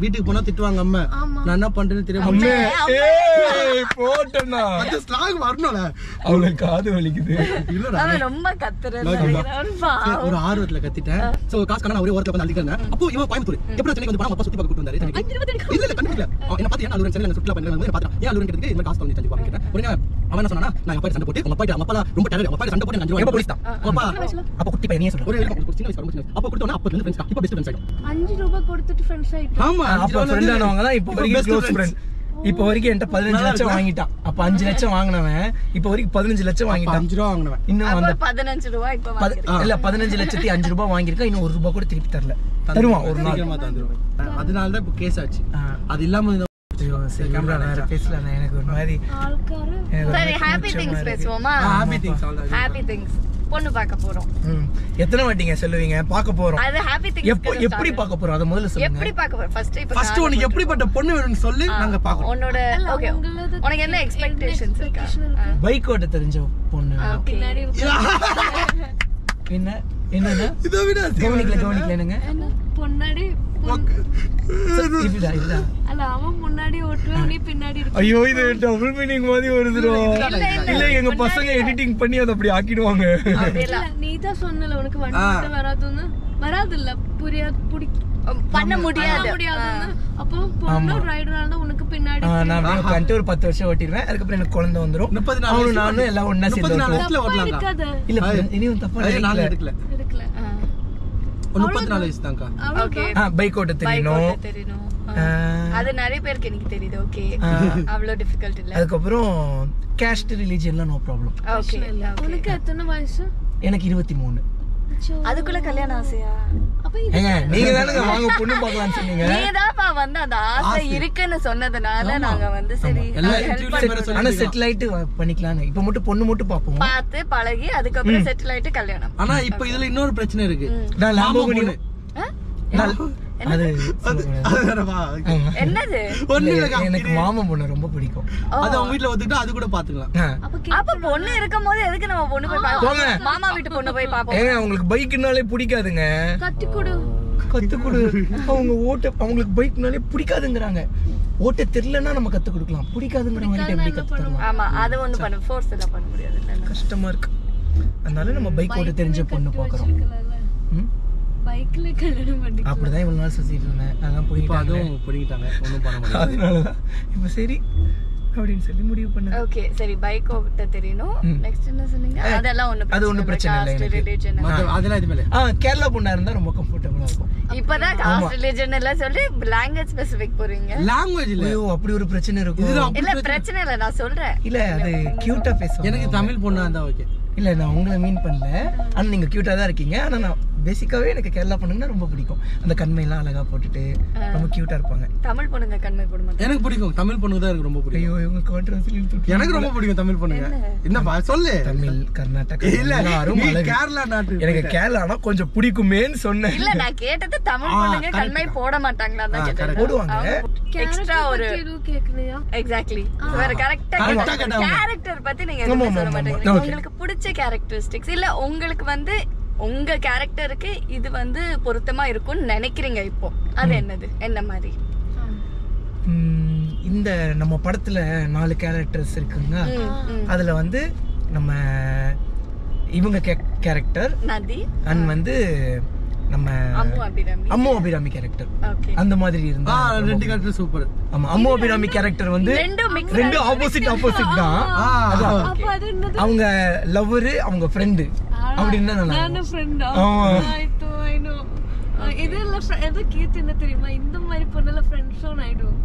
வீட்டுக்கு போனா திட்டுவாங்க அம்மா. நான் என்ன பண்றேன்னு தெரியாம அம்மே ஏய் போட்டேனா அந்த ஸ்லாக் வரணும்ல. அவளுக்கு காது வலிக்குது. இல்லடா. அவன் ரொம்ப கத்துறது நான். ஒரு ஆர்வத்துல கத்திட்டேன். சோ காசு காண ஒரே ஓரத்துல வந்து அப்போ இவன் கோயம்புத்தூர். எப்படி சென்னைக்கு வந்து பணம் அப்பா சுத்தி பார்க்க கூட்டு வந்தாரு. சென்னைக்கு. இல்ல இல்ல கண்டுபிடிக்கல அவன் என்ன பார்த்து ஏன் அலுவலன் சென்னையில சுற்றுலா பண்ணி வந்து பார்த்தா ஏன் அலுவலன் இந்த காசு பாருங்க கேட்டேன். உடனே அவன் என்ன சொன்னா நான் அப்பா சண்டை போட்டு உங்க அப்பா அப்பா ரொம்ப அப்பா சண்டை போட்டு போலீஸ் தான் அப்பா அப்ப குட்டி பையனே சொல்றேன் ஒரே ஒரு சின்ன வயசு ரொம்ப சின்ன வயசு. அப்ப கொடுத்தோன்னா அப்ப இருந்து ஃப்ரெண்ட்ஸ் இப்ப பெஸ்ட் ஃப்ரெண்ட்ஸ் ஆயிடும் அஞ்சு ரூபாய் கொடுத்துட்டு ஃப்ரெண்ட்ஸ் ஆயிட்டு ஆமா அப்ப ஃப்ரெண்ட் ஆனவங்க தான் இப்ப வரைக்கும் க்ளோஸ் ஃப்ரெண்ட் இப்ப வரைக்கும் என்கிட்ட பதினஞ்சு லட்சம்? வாங்கிட்டான். அப்ப அஞ்சு லட்சம் வாங்கினவன் இப்ப வரைக்கும் பதினஞ்சு லட்சம் வாங்கிட்டான். அஞ்சு ரூபா வாங்கினவன். இன்னும் அந்த பதினஞ்சு ரூபாய். இல்ல பதினஞ்சு லட்சத்தி அஞ்சு ரூபாய் வாங்கியிருக்கான். இன்னும் ஒரு ரூபாய் கூட திருப்பி தரல. தருவான் ஒரு நாள். அதனால தான் இப்போ கேஸ் ஆச்சு. அது இல்லாம கேமரா வேற எனக்கு ஒரு மாதிரி ஹாப்பி திங்ஸ். பேசுவோமா? Ah, happy things, all that. Happy things பொண்ணு பார்க்க போறோம். ம். எத்தனை வாட்டிங்க சொல்லுவீங்க? பார்க்க போறோம். அது ஹாப்பி எப்போ திங்ஸ் எப்படி பார்க்க போறோம்? அதை முதல்ல சொல்லுங்க. எப்படி பார்க்க போறோம்? ஃபர்ஸ்ட் இப்ப ஃபர்ஸ்ட் உனக்கு எப்படிப்பட்ட பொண்ணு வேணும்னு சொல்லி நாங்க பாக்குறோம் உன்னோட ஓகே உனக்கு என்ன எக்ஸ்பெக்டேஷன்ஸ் இருக்கா? பைக் ஓட்ட தெரிஞ்ச பொண்ணு. ஓகே பின்னாடி என்ன என்னன்னா? இதை விட கவனிக்கல கவனிக்கல என்னங்க? பொன்னாடி ஐயோ இது டபுள் மீனிங் மாதிரி வருதுடா. இல்ல எங்க பசங்க எடிட்டிங் பண்ணி அதை அப்படி ஆக்கிடுவாங்க. இல்ல, நீ தான் சொன்னல உனக்கு வண்டி வராதுன்னு. வராது இல்ல புரியாது பிடிக்கும் பண்ண முடியாது. அப்போ பொண்ணு ரைடரா இருந்தா உனக்கு பின்னாடி நான் உட்காந்துட்டு ஒரு பத்து வருஷம் ஓட்டிடுவேன். அதுக்கப்புறம் எனக்கு குழந்தை வந்துரும். நாலு நானும் எல்லாம் ஒண்ணா சேர்ந்து இல்ல இனியும் தப்பா. எடுக்கல. ஆ. முப்பத்தி நாலு வயசு தான்க்கா. பைக் ஓட்ட பைக் தெரியணும். அது நிறைய பேருக்கு எனக்கு தெரியுது. ஓகே. அவ்வளவு டிஃபிகல்ட் இல்ல. அதுக்கப்புறம் கேஸ்ட் ரிலீஜியன்லாம் நோ ப்ராப்ளம் ஓகே உனக்கு எத்தனை வயசு? எனக்கு இருபத்தி மூணு. அதுக்குள்ள கல்யாணம் ஆசையா? நீங்க தானுங்க வாங்க பொண்ணு பார்க்கலாம்னு சொன்னீங்க. நீதான்ப்பா வந்து அந்த ஆசை இருக்குன்னு சொன்னதுனால நாங்க வந்து சரி ஆனா செட்டில் ஆயிட்டு வ- பண்ணிக்கலாம்னு. இப்ப மட்டும் பொண்ணு மட்டும் பார்ப்போம். பார்த்து பழகி அதுக்கப்புறம் செட்டில் ஆயிட்டு கல்யாணம். ஆனா இப்ப இதுல இன்னொரு பிரச்சனை இருக்கு. நான் லாம்போகினி என்னது? ஒண்ணு இல்ல, இல்லக்கா. எனக்கு மாமன் பொண்ணு ரொம்ப பிடிக்கும். அது அவங்க வீட்டுல ஒத்துக்கிட்டா அது கூட பாத்துக்கலாம். அப்ப பொண்ணு இருக்கும் போது எதுக்கு நம்ம பொண்ணு போய். பார்ப்போம் மாமா வீட்டு பொண்ணு போய் பாப்போம். ஏங்க அவங்களுக்கு பைக்குனாலே பிடிக்காதுங்க. கொடு கத்து கொடு அவங்க ஓட்ட அவங்களுக்கு பைக்னாலே பிடிக்காதுங்கிறாங்க. ஓட்ட தெரியலன்னா நம்ம கத்து கொடுக்கலாம். பிடிக்காதுங்கிறவங்க எப்படி கத்து தரலாம்? ஆமா அது ஒண்ணு பண்ண. ஃபோர்ஸ் எல்லாம் பண்ண முடியாது. கஷ்டமா இருக்கு. அதனால நம்ம பைக் ஓட்ட தெரிஞ்ச பொண்ணு பாக்குறோம். ம்? பைக்ல கல்யாணம் பண்ணி அப்படிதான் இவ்வளவு நாள் சுத்திட்டு இருந்தேன். அதான் இப்ப போயிட்டாங்க அதுவும் பிடிக்கிட்டாங்க ஒண்ணும் பண்ண முடியாது அதனாலதான். இப்ப சரி அப்படின்னு சொல்லி முடிவு பண்ண ஓகே சரி பைக் ஓட்ட தெரியணும். நெக்ஸ்ட் என்ன சொன்னீங்க? அதெல்லாம் ஒண்ணு அது ஒண்ணும் பிரச்சனை இல்லை எனக்கு. ரிலிஜன் அதெல்லாம் இது மேல ஆ கேரளா பொண்ணா இருந்தா ரொம்ப கம்ஃபர்டபுளா இருக்கும். இப்பதான் காஸ்ட் ரிலிஜன் எல்லாம் சொல்லி லாங்குவேஜ் ஸ்பெசிபிக் போறீங்க. லாங்குவேஜ் இல்ல. ஐயோ அப்படி ஒரு பிரச்சனை இருக்கும். இல்ல பிரச்சனை இல்ல நான் சொல்றேன். இல்ல அது கியூட்டா பேசுவாங்க. எனக்கு தமிழ் பொண்ணா இருந்தா ஓகே இல்ல நான் உங்களை மீன் பண்ணல. ஆனா நீங்க கியூட்டா தான் இருக்கீங்க. ஆனா நான் பேசிக்காவே எனக்கு கேரளா பொண்ணுங்கன்னா ரொம்ப பிடிக்கும். அந்த கண்மையெல்லாம் அழகா போட்டுட்டு ரொம்ப கியூட்டா இருப்பாங்க. தமிழ் பொண்ணுங்க கண்மை போட மாட்டேன் எனக்கு பிடிக்கும். தமிழ் பொண்ணுங்க தான் எனக்கு ரொம்ப பிடிக்கும். ஐயோ இவங்க கான்ட்ரவர்சி எனக்கு ரொம்ப பிடிக்கும் தமிழ் பொண்ணுங்க. என்னப்பா சொல்லு. தமிழ் கர்நாடகா இல்ல அழகு. கேரளா நாட்டு எனக்கு கேரளானா கொஞ்சம் பிடிக்குமேன்னு சொன்னேன். இல்ல நான் கேட்டது தமிழ் பொண்ணுங்க கண்மை. போட மாட்டாங்களா தான் கேட்டேன். போடுவாங்க. எக்ஸ்ட்ரா ஒரு எக்ஸாக்ட்லி வேற கரெக்டா Correct ஆ கேட்டாங்க. கேரக்டர் பத்தி நீங்க சொல்ல மாட்டீங்க. உங்களுக்கு பிடிச்ச கேரக்டரிஸ்டிக்ஸ் இல்ல உங்களுக்கு வந்து உங்க கேரக்டருக்கு இது வந்து பொருத்தமா இருக்கும்னு நினைக்கிறீங்க இப்போ? அது என்னது? என்ன மாதிரி? இந்த நம்ம படத்துல நாலு கேரக்டர்ஸ் இருக்குங்க. அதுல வந்து நம்ம இவங்க கேரக்டர் அண்ட் வந்து நம்ம அம்மு அபிராமி அம்மு அபிராமி கேரக்டர் அந்த மாதிரி இருந்தா ரெண்டு காட்டு சூப்பர் ஆமா அம்மு அபிராமி கேரக்டர் வந்து ரெண்டு ஆப்போசிட் ஆப்போசிட் தான். அவங்க லவ்வரு அவங்க ஃப்ரெண்டு அப்படின்னு நல்லா நானும் இருக்கும். ஃப்ரெண்டா ஆமா. ஆயிட்டோ ஐனோ இது இல்ல fr- எது கீர்த்தி என்ன தெரியுமா? இந்த மாதிரி பொண்ணுல ஃப்ரெண்ட்ஸும் ஆயிடும்.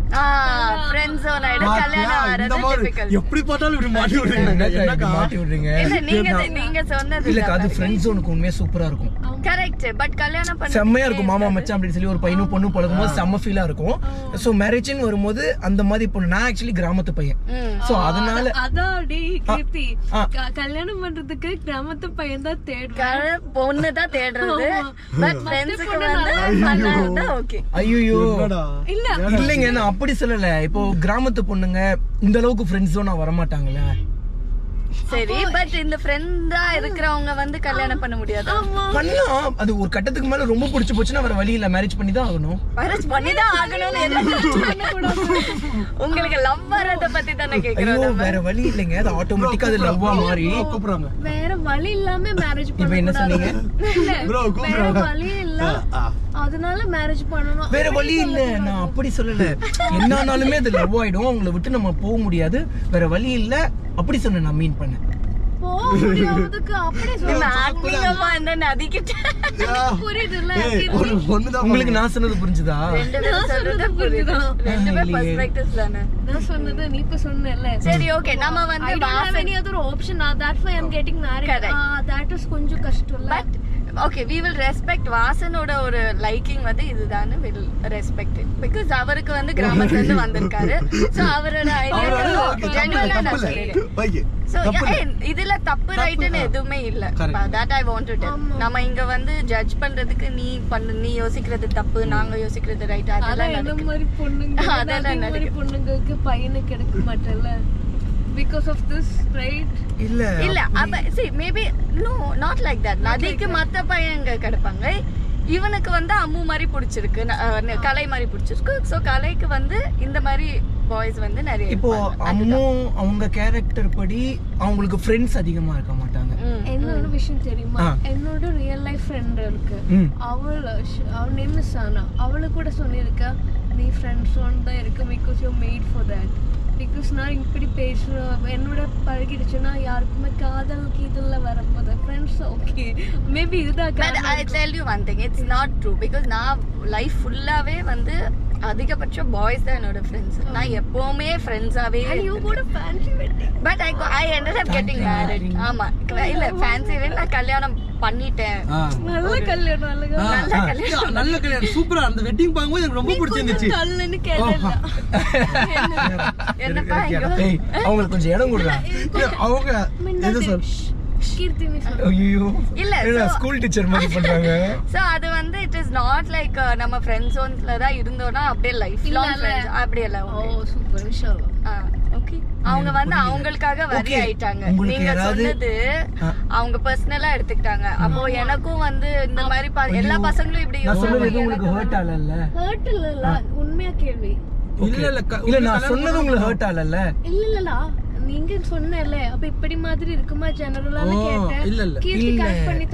கல்யாணம் வரது எப்படி பார்த்தாலும் இப்படி மாட்டி விடுறீங்க? மாட்டி விடுறீங்க? இல்ல நீங்க நீங்க சொன்னது அது ஃப்ரெண்ட் ஜோனுக்கு உண்மையா சூப்பரா இருக்கும். கரெக்ட் பட் கல்யாணம் பண்ண செம்மையா இருக்கும். மாமா மச்சான் அப்படின்னு சொல்லி ஒரு பையனும் பொண்ணும் பழகும் போது செம்ம ஃபீலா இருக்கும். சோ மேரேஜ்னு வரும்போது அந்த மாதிரி பொண்ணு நான் ஆக்சுவலி கிராமத்து பையன். சோ அதனால அதாடி கீர்த்தி. கல்யாணம் பண்றதுக்கு கிராமத்து பையன் தான் தேடுவேன் பொண்ணு தான் தேடுறது. பட் ஃப்ரெண்ட்ஸுக்கு வந்து ஓகே ஐயோ? இல்ல. இல்லைங்க நான் அப்படி சொல்லல. இப்போ கிராமத்து பொண்ணுங்க இந்த அளவுக்கு ஃப்ரெண்ட்ஸ் நான் வரமாட்டாங்கல்ல சரி பட் இந்த ஃப்ரெண்டா இருக்கிறவங்க வந்து கல்யாணம் பண்ண முடியாது? பண்ணலாம். அது ஒரு கட்டத்துக்கு மேல ரொம்ப பிடிச்சு போச்சுன்னா வேற வழி இல்ல. மேரேஜ் பண்ணி தான் ஆகணும். மேரேஜ் பண்ணிதான் ஆகணும்னு என்ன உங்களுக்கு லவ் வர்றத பத்தி தானே கேக்குறோம் வேற வழி இல்லைங்க. அது ஆட்டோமேட்டிக்கா அது லவ்வா மாறி. கூப்பிடுறாங்க. வேற வழி இல்லாம மேரேஜ் இப்ப என்ன சொன்னீங்க? வேற கூப்பிடுறாங்க. வழி இல்ல. ஆ. அதனால மேரேஜ் பண்ணணும். வேற வழி இல்ல. நான் அப்படி சொல்லல. என்னானாலுமே அது லவ் ஆயிடும். அவங்கள விட்டு நம்ம போக முடியாது. வேற வழி இல்ல. அப்படி சொன்னேன் நான் மீன் பண்ணேன். உங்களுக்கு நான் சொன்னது புரிஞ்சுதா? கொஞ்சம் கஷ்டம் ஓகே வி வில் ரெஸ்பெக்ட் வாசனோட ஒரு லைக்கிங் வந்து இதுதான்னு வில் ரெஸ்பெக்ட் பிகாஸ் அவருக்கு வந்து கிராமத்துல இருந்து வந்திருக்காரு சோ அவரோட ஐடியா நான். சொல்றேன் Okay. சோ. இதுல தப்பு ரைட்னு. எதுவுமே இல்ல. That I want to tell நம்ம இங்க வந்து ஜட்ஜ் பண்றதுக்கு நீ பண்ணு நீ யோசிக்கிறது தப்பு நாங்க யோசிக்கிறது ரைட் அதான் அதெல்லாம் மாதிரி பொண்ணுங்க அதெல்லாம் அதே மாதிரி நடக்குது. பொண்ணுங்களுக்கு பையனு கிடைக்க மாட்டேல்ல பிகாஸ் ஆஃப் திஸ் ரைட் இல்ல. இல்ல அப்ப see maybe no not like that நதிக்கு மத்த பையங்க கிடப்பாங்க. இவனுக்கு வந்து அம்மு மாதிரி பிடிச்சிருக்கு. கலை மாதிரி பிடிச்சிருக்கு. சோ கலைக்கு வந்து இந்த மாதிரி பாய்ஸ் வந்து நிறைய இப்போ. அம்மு அவங்க கேரக்டர் படி அவங்களுக்கு ஃப்ரெண்ட்ஸ் அதிகமா இருக்க மாட்டாங்க. என்னோட விஷயம் தெரியுமா. என்னோட ரியல் லைஃப் ஃப்ரெண்ட் இருக்கு. அவள் அவள் நேம் சானா. அவளு கூட சொல்லியிருக்கா நீ ஃப்ரெண்ட்ஸ் தான் இருக்கு because you made for that because நான் இப்படி பேசுறேன் என்னோட பழகிடுச்சுன்னா யாருக்குமே காதல் கீதல்ல வரப்போது ஃப்ரெண்ட்ஸ் ஓகே மேபி இதுதான் I tell you one thing, it's not true because நான் லைஃப் ஃபுல்லாவே வந்து அதிகபட்சம் பாய்ஸ் தான் என்னோட ஃப்ரெண்ட்ஸ் நான் எப்பவுமே ஃப்ரெண்ட்ஸாவே you கூட fancy wedding. But I I ended up getting married. ஆமா. இல்ல ஃபேன்சி நான் கல்யாணம் பண்ணிட்டேன். நல்ல கல்யாணம் நல்ல. கல்யாணம். நல்ல கல்யாணம். சூப்பரா அந்த வெட்டிங் பார்க்கும்போது எனக்கு ரொம்ப பிடிச்சிருந்துச்சு. அவங்களுக்கு கொஞ்சம் இடம் கொடுறா. இல்ல, அவங்க எது சொல் ஸ்கூல் டீச்சர் மாதிரி பண்றாங்க. சோ அது வந்து இட் இஸ் நாட் லைக் நம்ம ஃப்ரெண்ட் ஜோன்ஸ்ல தான் இருந்தோம்னா அப்படியே லைஃப் இல்ல. ஃப்ரெண்ட்ஸ் ஓ சூப்பர் விஷயம் ஓகே அவங்க வந்து அவங்களுக்காக வரி. ஆயிட்டாங்க. நீங்க சொன்னது. அவங்க பர்சனலா எடுத்துக்கிட்டாங்க. அப்போ எனக்கும் வந்து இந்த மாதிரி எல்லா பசங்களும் இப்படி. எதுவும் உங்களுக்கு ஹர்ட் ஆகல ஹர்ட் உண்மையா கேள்வி. இல்ல இல்ல நான் சொன்னது உங்களுக்கு ஹர்ட் ஆகல இல்ல இல்லலா நீங்க சொன்னல அப்ப இப்படி மாதிரி இருக்குமா ஜெனரலால கேட்டேன். இல்ல, இல்ல. கரெக்ட் பண்ணி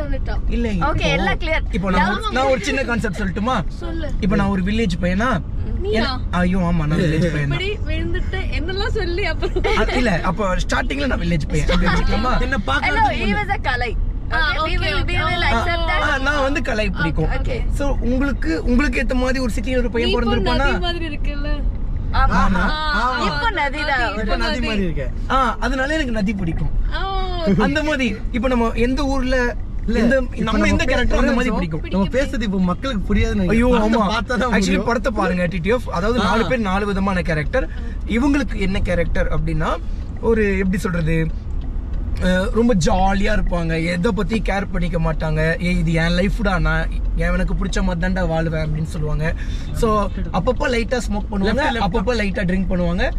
இப்போ- எல்லாம் clear. இப்போ நான் ஒரு- நான் ஒரு சின்ன கான்செப்ட் சொல்லட்டுமா? சொல்லு. இப்போ நான் ஒரு வில்லேஜ் பையனா? ஐயோ ஆமா நான் வில்லேஜ் பையன் இப்படி விழுந்துட்டு என்னெல்லாம் சொல்லி அப்புறம். இல்ல அப்போ ஸ்டார்டிங்ல நான் வில்லேஜ் பையன். என்ன a கலை. Accept that. ஆ, நான் வந்து கலை பிடிக்கும். சோ உங்களுக்கு உங்களுக்கு ஏத்த மாதிரி ஒரு சிட்டில ஒரு பையன் பிறந்திருப்பானா? நதி மாதிரி இருக்குல்ல. ஆமா. ஆமா. இப்போ நதிதான் இப்ப நதி மாதிரி இருக்க. ஆ அதனால எனக்கு நதி பிடிக்கும். ஆ, அந்த மாதிரி இப்போ நம்ம எந்த ஊர்ல எந்த நம்ம எந்த கேரக்டர் அந்த மாதிரி பிடிக்கும்? நம்ம பேசுறது இப்ப மக்களுக்கு புரியாது ஐயோ ஆமா. ஆக்சுவலி படத்தை பாருங்க டிடிஎஃப் அதாவது நாலு பேர் நாலு விதமான கேரக்டர் இவங்களுக்கு என்ன கேரக்டர் அப்படின்னா ஒரு எப்படி சொல்றது? ரொம்ப ஜாலியா இருப்பாங்க. எதை பத்தி கேர் பண்ணிக்க மாட்டாங்க. ஏய் இது என் லைஃப்டா நான் எனக்கு பிடிச்ச மாதிரி தான்டா வாழுவேன் அப்படின்னு சொல்லுவாங்க. ஸோ அப்பப்போ லைட்டா ஸ்மோக் பண்ணுவாங்க. அப்பப்போ லைட்டா ட்ரிங்க் பண்ணுவாங்க.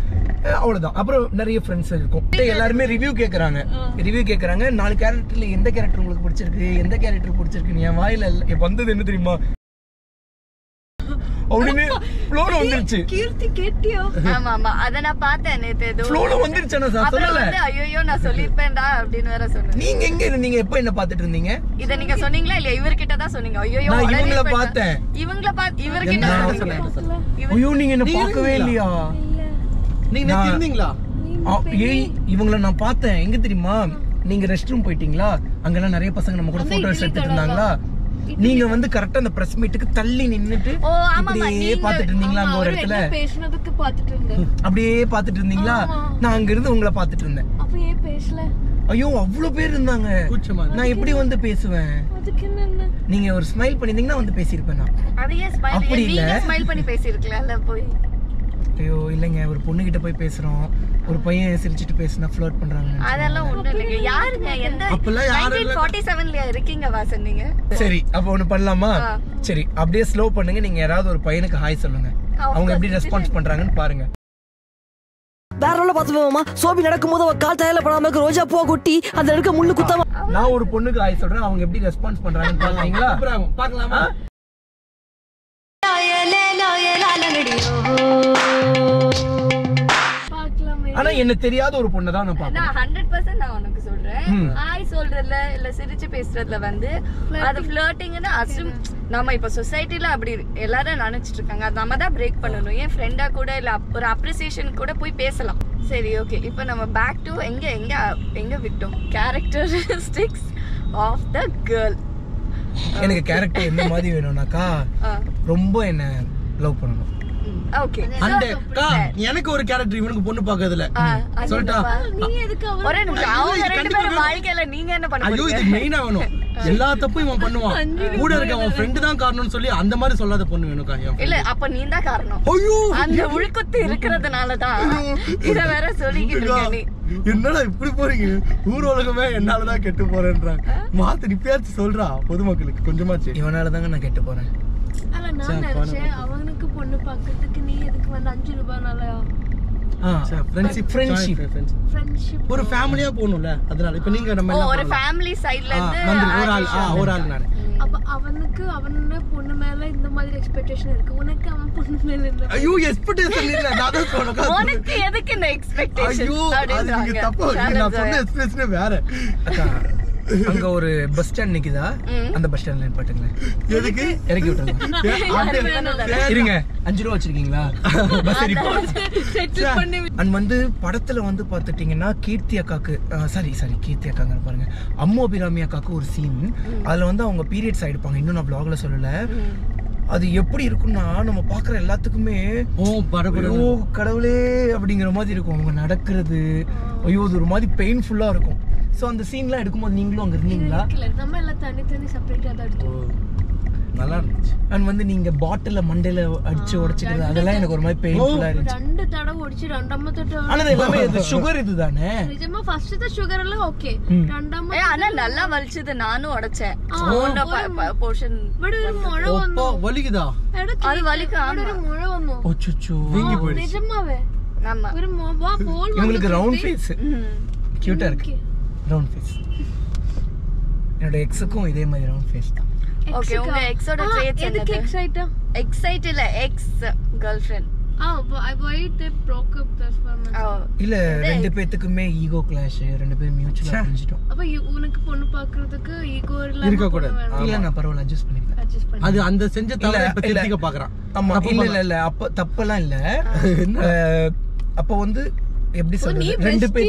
அஹ் அவ்வளவுதான். அப்புறம் நிறைய ஃப்ரெண்ட்ஸ் இருக்கும். எல்லாருமே ரிவ்யூ கேக்குறாங்க. ரிவ்யூ கேக்குறாங்க. நாலு கேரக்டர்ல எந்த கேரக்டர் உங்களுக்கு பிடிச்சிருக்கு? எந்த கேரக்டர் பிடிச்சிருக்கு? என் வாயில என் வந்தது என்ன தெரியுமா? அப்படின்னு ஃப்ளோல வந்துருச்சு. கீர்த்தி கேட்டியா? ஆமா ஆமா. அத நான் பார்த்தேன் நேத்து ஏதோ. ஃப்ளோல வந்துருச்சு நான் சொல்லல. ஐயோ நான் சொல்லிருப்பேன்டா அப்படின்னு வேற சொன்னேன். நீங்க எங்க இருந்தீங்க எப்ப என்ன பாத்துட்டு இருந்தீங்க? இத நீங்க சொன்னீங்களா இல்ல இவர்கிட்ட தான் சொன்னீங்க. ஐயோ நான் இவங்கள பார்த்தேன். இவங்கள பார்த்து இவர்கிட்ட. சொன்னேன். ஐயோ நீங்க என்ன பார்க்கவே இல்லையா? நீங்க நேத்து நான்- இருந்தீங்களா? ஏய் இவங்கள நான் பார்த்தேன். எங்க தெரியுமா? நீங்க ரெஸ்ட் ரூம் போயிட்டீங்களா? அங்கெல்லாம் நிறைய பசங்க நம்ம கூட போட்டோஸ் எடுத்துட்டு இருந்தாங்களா? நீங்க வந்து கரெக்டா அந்த பிரஸ் மீட்டுக்கு தள்ளி நின்னுட்டு ஓ, ஆமாமா, இப்படியே நீங்க- பாத்துட்டு இருந்தீங்களா அங்க ஒரு இடத்துல? பேசுனதுக்கு பாத்துட்டு இருந்தேன் அப்படியே பாத்துட்டு இருந்தீங்களா. நான் அங்க இருந்து உங்களை பாத்துட்டு இருந்தேன் அப்ப ஏன் பேசல? ஐயோ அவ்வளவு பேர் இருந்தாங்க. நான் எப்படி வந்து பேசுவேன்? அதுக்கு என்ன நீங்க ஒரு ஸ்மைல் பண்ணிருந்தீங்கன்னா வந்து பேசியிருப்பேன் நான். அப்படி இல்ல. ஸ்மைல் பண்ணி பேசியிருக்கலாம்ல போய்? ஐயோ இல்லைங்க ஒரு பொண்ணு கிட்ட போய் பேசுறோம். ஒரு பையன் சிரிச்சிட்டு பேசினா ஃப்ளோட் பண்றாங்க அதெல்லாம் ஒண்ணும் இல்லைங்க. யாருங்க? எந்த அப்பெல்லாம் யாரும் இல்ல. 1947 இருக்கீங்க வாசன் நீங்க? சரி அப்ப ஒண்ணு பண்ணலாமா. சரி அப்படியே ஸ்லோ பண்ணுங்க. நீங்க யாராவது ஒரு பையனுக்கு ஹாய் சொல்லுங்க. அவங்க எப்படி ரெஸ்பான்ஸ் பண்றாங்கன்னு பாருங்க. வேற உள்ள பார்த்து போவோமா சோபி நடக்கும்போது அவ கால் தயாரில படாம இருக்கு. ரோஜா பூவை கொட்டி அந்த இருக்க முள்ளு குத்தாம நான் ஒரு பொண்ணுக்கு ஹாய் சொல்றேன். அவங்க எப்படி ரெஸ்பான்ஸ் பண்றாங்கன்னு பார்க்கலாமா? பாக்கலாமே ஆனா என்ன தெரியாத ஒரு பொண்ணை தான் நான் பாப்பேன் நான் ஹண்ட்ரட் பர்சன்ட் நான் உனக்கு சொல்றேன். ஹாய் சொல்றதுல இல்ல சிரிச்சு பேசுறதுல வந்து அது ஃபிளர்ட்டிங்னு அசும் நம்ம இப்ப சொசைட்டில அப்படி எல்லாரும் நினைச்சிட்டு இருக்காங்க. அது நம்ம தான் பிரேக் பண்ணணும். ஏன் ஃப்ரெண்டா கூட இல்ல ஒரு அப்ரிசியேஷன் கூட போய் பேசலாம். சரி ஓகே இப்போ நம்ம பேக் டு எங்க எங்க எங்க விட்டோம்? கேரக்டரிஸ்டிக்ஸ் ஆஃப் த கேர்ள் எனக்கு கேரக்டர் எந்த மாதிரி வேணும்னாக்கா ரொம்ப என்ன லவ் பண்ணணும். ஓகே அந்த அக்கா, எனக்கு ஒரு கேரக்டர் இவனுக்கு பொண்ணு பாக்குறதுல சொல்லட்டா? நீ எதுக்கு அவ ஒரே நிமிஷம். இல்ல, அவங்க இது ரெண்டு கண்டிப்பா பேரும் வேணும். வாழ்க்கையில நீங்க என்ன பண்ண ஐயோ இது போறீங்க மெயினா வேணும். எல்லா தப்பும் இவன் பண்ணுவான். கூட இருக்க அவன் ஃப்ரெண்டு தான் காரணம்னு சொல்லி அந்த மாதிரி சொல்லாத பொண்ணு வேணும்க்கா. இல்ல அப்ப நீ தான் காரணம். ஐயோ! அந்த உள்குத்து இருக்கிறதுனால தான் இத வேற சொல்லிக்கிட்டு இருக்க நீ. என்னடா இப்படி போறீங்க? ஊர் உலகமே என்னாலதான் கெட்டு போறேன்றாங்க மாத்து இப்பயாச்சும் சொல்றா பொதுமக்களுக்கு. கொஞ்சமாச்சு. இவனால தாங்க நான் கெட்டு போறேன். அல்ல நான் நினைச்சேன் அவனுக்கு பொண்ணு பாக்கிறதுக்கு நீ எதுக்கு வந்து அஞ்சு ரூபாய் நாளையா ஃப்ரெண்ட்ஷிப் ஃப்ரெண்ட்ஷிப் ஃப்ரெண்ட்ஷிப் ஒரு ஃபேமிலியா போகணும்ல அதனால. இப்ப நீங்க நம்ம ஒரு? ஃபேமிலி சைடுல இருந்து ஒரு ஆள் ஆ, ஒரு ஆள் நானு அப்ப அவனுக்கு அவனோட பொண்ணு மேல இந்த மாதிரி எக்ஸ்பெக்டேஷன் இருக்கு. உனக்கு அவன் பொண்ணு மேல மாதிரி- ஐயோ எக்ஸ்பெக்டேஷன் இல்ல. நான் தான் சொன்னேன். உனக்கு எதுக்கு இந்த எக்ஸ்பெக்டேஷன் ஐயோ அது நீங்க தப்பா. நான் சொன்ன எக்ஸ்பிரஷனே வேற. அங்க ஒரு பஸ் ஸ்டாண்ட் நிக்குதா? அந்த பஸ் ஸ்டாண்ட்ல நிப்பாட்டுங்களேன் எதுக்கு? இறக்கி விட்டுருங்க. இருங்க. அஞ்சு ரூபா வச்சிருக்கீங்களா? பஸ் அண்ட் வந்து படத்துல வந்து பாத்துட்டீங்கன்னா கீர்த்தி அக்காக்கு சாரி சாரி கீர்த்தி அக்காங்க பாருங்க. அம்மு அபிராமி அக்காக்கு ஒரு சீன் அதுல வந்து அவங்க பீரியட்ஸ் ஆயிடுப்பாங்க இன்னும் நான் vlogல சொல்லல. அது எப்படி இருக்கும்னா நம்ம பாக்குற எல்லாத்துக்குமே ஓ ஐயோ கடவுளே அப்படிங்கிற மாதிரி இருக்கும். அவங்க நடக்கிறது ஐயோ அது ஒரு மாதிரி பெயின்ஃபுல்லா இருக்கும். ஸோ அந்த சீன்லாம் எடுக்கும்போது நீங்களும் அங்கே இருந்தீங்களா? நம்ம எல்லாம் தனித்தனி செப்பரேட்டாக தான் எடுத்தோம். நல்லா இருந்துச்சு. அண்ட் வந்து நீங்க பாட்டில மண்டையில அடிச்சு உடைச்சிக்கிறது அதெல்லாம் எனக்கு ஒரு மாதிரி பெயின்ஃபுல்லா இருந்துச்சு. ரெண்டு தடவை உடைச்சு ரெண்டாம தடவை ஆனா எல்லாமே இது சுகர் இதுதானே? நிஜமா ஃபர்ஸ்ட் த சுகர் எல்லாம் ஓகே ரெண்டாம ஏ ஆனா நல்லா வலிச்சது. நானும் உடைச்சேன். ஓண்ட போர்ஷன் பட் ஒரு முழை வந்து வலிக்குதா? அது வலிக்கு ஆமா ஒரு முழை வந்து ஒச்சச்சோ வீங்கி போயிடுச்சு. நிஜமாவே. நம்ம ஒரு மோபா போல் உங்களுக்கு ரவுண்ட் ஃபேஸ் கியூட்டா இருக்கு. ரவுண்ட் ஃபேஸ் என்னோட எக்ஸுக்கும் இதே மாதிரி ரவுண்ட் ஃபேஸ் தான். ஓகே உங்க எக்ஸோட ட்ரேட்ஸ் எதுக்கு எக்ஸைட் எக்ஸைட் இல்ல எக்ஸ் கேர்ள் ஃபிரண்ட் இல்ல ரெண்டு பேத்துக்குமே ஈகோ கிளாஷ் ரெண்டு பேரும் மியூச்சுவலா புரிஞ்சிட்டோம். அப்ப உனக்கு பொண்ணு பாக்குறதுக்கு ஈகோ இருக்க கூட இல்ல நான் பரவாயில்ல அட்ஜஸ்ட் பண்ணிப்பேன் அது அந்த செஞ்ச பாக்குறான். இல்ல இல்ல இல்ல. தப்பெல்லாம் இல்ல. அப்ப வந்து எப்படி சொல்றது? ரெண்டு பேர்